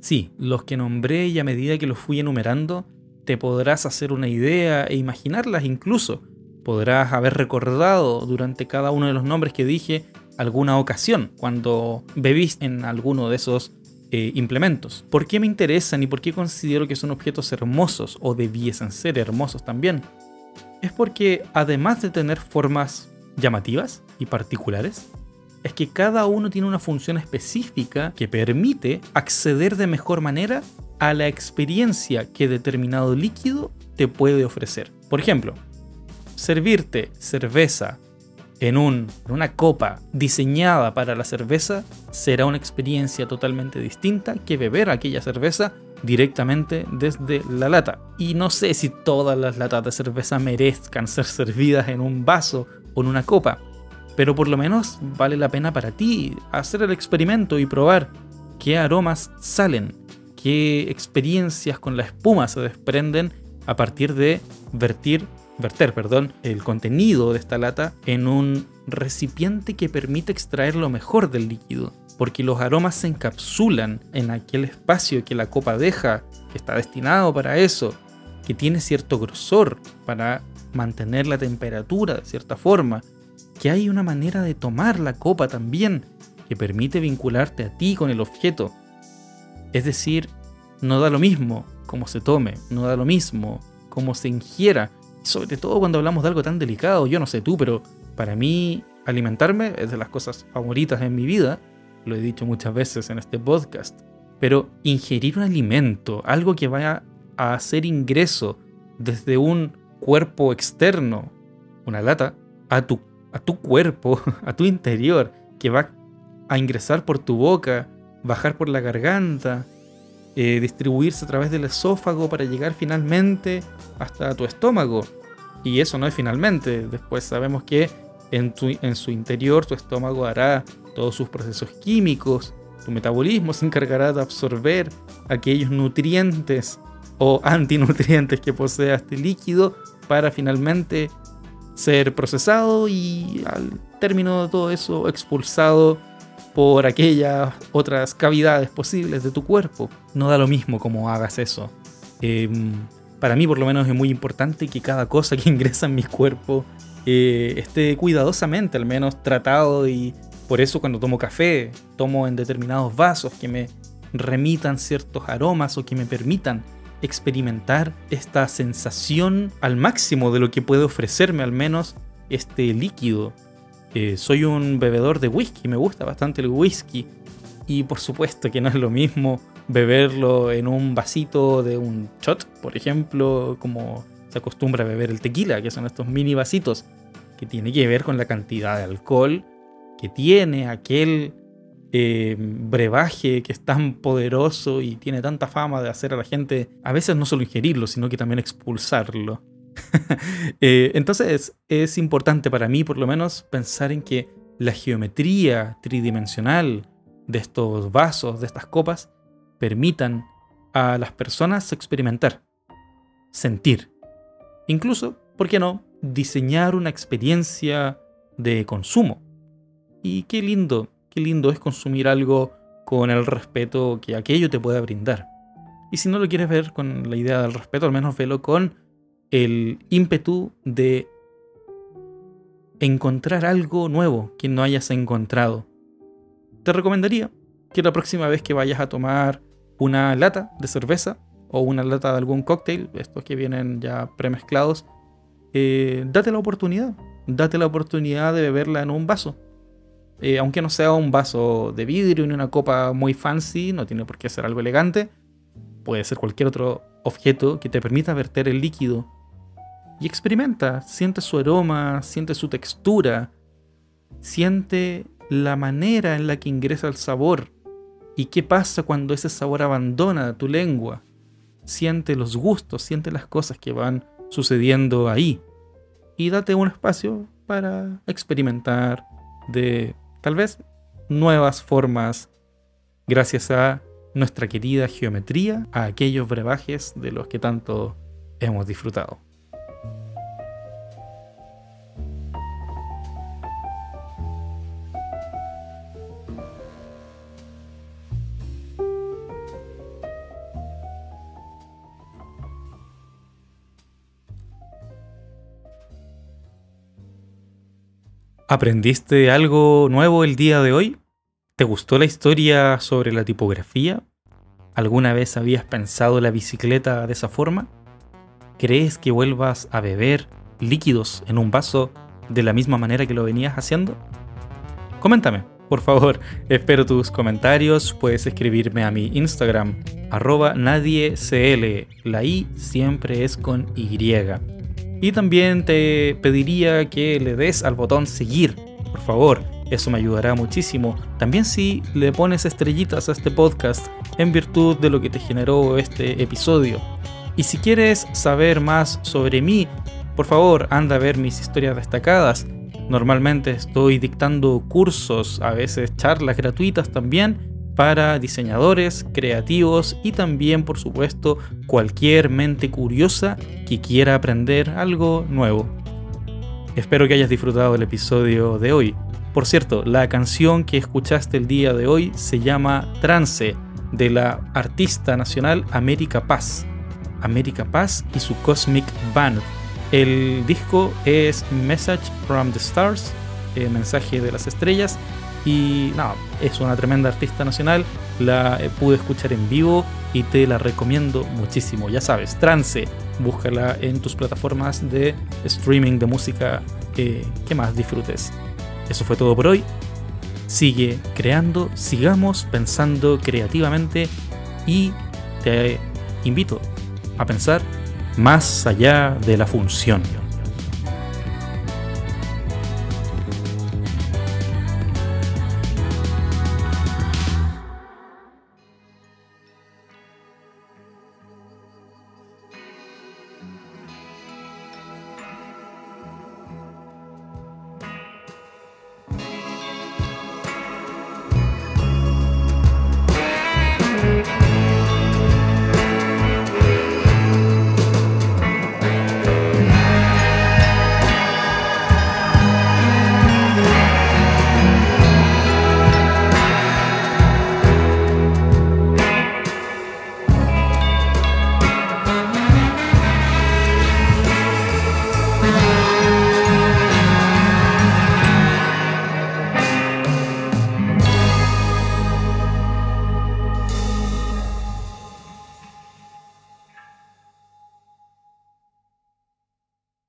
sí, los que nombré y a medida que los fui enumerando, te podrás hacer una idea e imaginarlas incluso. Podrás haber recordado durante cada uno de los nombres que dije alguna ocasión cuando bebiste en alguno de esos eh, implementos. ¿Por qué me interesan y por qué considero que son objetos hermosos o debiesen ser hermosos también? Es porque además de tener formas llamativas y particulares, es que cada uno tiene una función específica que permite acceder de mejor manera a la experiencia que determinado líquido te puede ofrecer. Por ejemplo, servirte cerveza en, un, en una copa diseñada para la cerveza será una experiencia totalmente distinta que beber aquella cerveza directamente desde la lata. Y no sé si todas las latas de cerveza merezcan ser servidas en un vaso o en una copa, pero por lo menos vale la pena para ti hacer el experimento y probar qué aromas salen, qué experiencias con la espuma se desprenden a partir de vertir verter perdón, el contenido de esta lata en un recipiente que permite extraer lo mejor del líquido, porque los aromas se encapsulan en aquel espacio que la copa deja, que está destinado para eso, que tiene cierto grosor para mantener la temperatura de cierta forma, que hay una manera de tomar la copa también que permite vincularte a ti con el objeto. Es decir, no da lo mismo cómo se tome, no da lo mismo cómo se ingiera, sobre todo cuando hablamos de algo tan delicado, yo no sé tú, pero para mí alimentarme es de las cosas favoritas en mi vida, lo he dicho muchas veces en este podcast, pero ingerir un alimento, algo que vaya a hacer ingreso desde un cuerpo externo, una lata, a tu, a tu cuerpo, (laughs) a tu interior, que va a ingresar por tu boca, bajar por la garganta, eh, distribuirse a través del esófago para llegar finalmente hasta tu estómago. Y eso no es finalmente. Después sabemos que en, en su interior tu estómago hará todos sus procesos químicos, tu metabolismo se encargará de absorber aquellos nutrientes o antinutrientes que posea este líquido para finalmente ser procesado y al término de todo eso expulsado por aquellas otras cavidades posibles de tu cuerpo. No da lo mismo como hagas eso. Em, para mí por lo menos es muy importante que cada cosa que (laughs) ingresa en mi cuerpo eh, esté cuidadosamente al menos tratado y por eso cuando tomo café tomo en determinados vasos que me remitan ciertos aromas o que me permitan experimentar esta sensación al máximo de lo que puede ofrecerme al menos este líquido eh, soy un bebedor de whisky, me gusta bastante el whisky. Y por supuesto que no es lo mismo beberlo en un vasito de un shot, por ejemplo, como se acostumbra a beber el tequila, que son estos mini vasitos, que tiene que ver con la cantidad de alcohol que tiene aquel eh, brebaje que es tan poderoso y tiene tanta fama de hacer a la gente a veces no solo ingerirlo, sino que también expulsarlo. (laughs) Eh, entonces es importante para mí por lo menos pensar en que la geometría tridimensional de estos vasos, de estas copas, permitan a las personas experimentar, sentir, incluso, ¿por qué no?, diseñar una experiencia de consumo. Y qué lindo, qué lindo es consumir algo con el respeto que aquello te pueda brindar. Y si no lo quieres ver con la idea del respeto, al menos velo con el ímpetu de encontrar algo nuevo que no hayas encontrado. Te recomendaría que la próxima vez que vayas a tomar una lata de cerveza o una lata de algún cóctel, estos que vienen ya premezclados, eh, date la oportunidad. Date la oportunidad de beberla en un vaso. Eh, aunque no sea un vaso de vidrio ni una copa muy fancy, no tiene por qué ser algo elegante. Puede ser cualquier otro objeto que te permita verter el líquido y experimenta, siente su aroma, siente su textura, siente la manera en la que ingresa el sabor y qué pasa cuando ese sabor abandona tu lengua. Siente los gustos, siente las cosas que van sucediendo ahí y date un espacio para experimentar de tal vez nuevas formas gracias a nuestra querida geometría, a aquellos brebajes de los que tanto hemos disfrutado. ¿Aprendiste algo nuevo el día de hoy? ¿Te gustó la historia sobre la tipografía? ¿Alguna vez habías pensado la bicicleta de esa forma? ¿Crees que vuelvas a beber líquidos en un vaso de la misma manera que lo venías haciendo? Coméntame, por favor, (laughs) espero tus comentarios, puedes escribirme a mi Instagram, arroba nadiecl, la i siempre es con Y. Y también te pediría que le des al botón seguir, por favor, eso me ayudará muchísimo. También si le pones estrellitas a este podcast en virtud de lo que te generó este episodio. Y si quieres saber más sobre mí, por favor anda a ver mis historias destacadas. Normalmente estoy dictando cursos, a veces charlas gratuitas también para diseñadores, creativos y también, por supuesto, cualquier mente curiosa que quiera aprender algo nuevo. Espero que hayas disfrutado el episodio de hoy. Por cierto, la canción que escuchaste el día de hoy se llama Trance, de la artista nacional América Paz. América Paz y su Cosmic Band. El disco es Message from the Stars, eh, mensaje de las estrellas, y no, es una tremenda artista nacional, la eh, pude escuchar en vivo y te la recomiendo muchísimo. Ya sabes, trance, búscala en tus plataformas de streaming de música que más disfrutes. Eso fue todo por hoy. Sigue creando, sigamos pensando creativamente y te invito a pensar más allá de la función.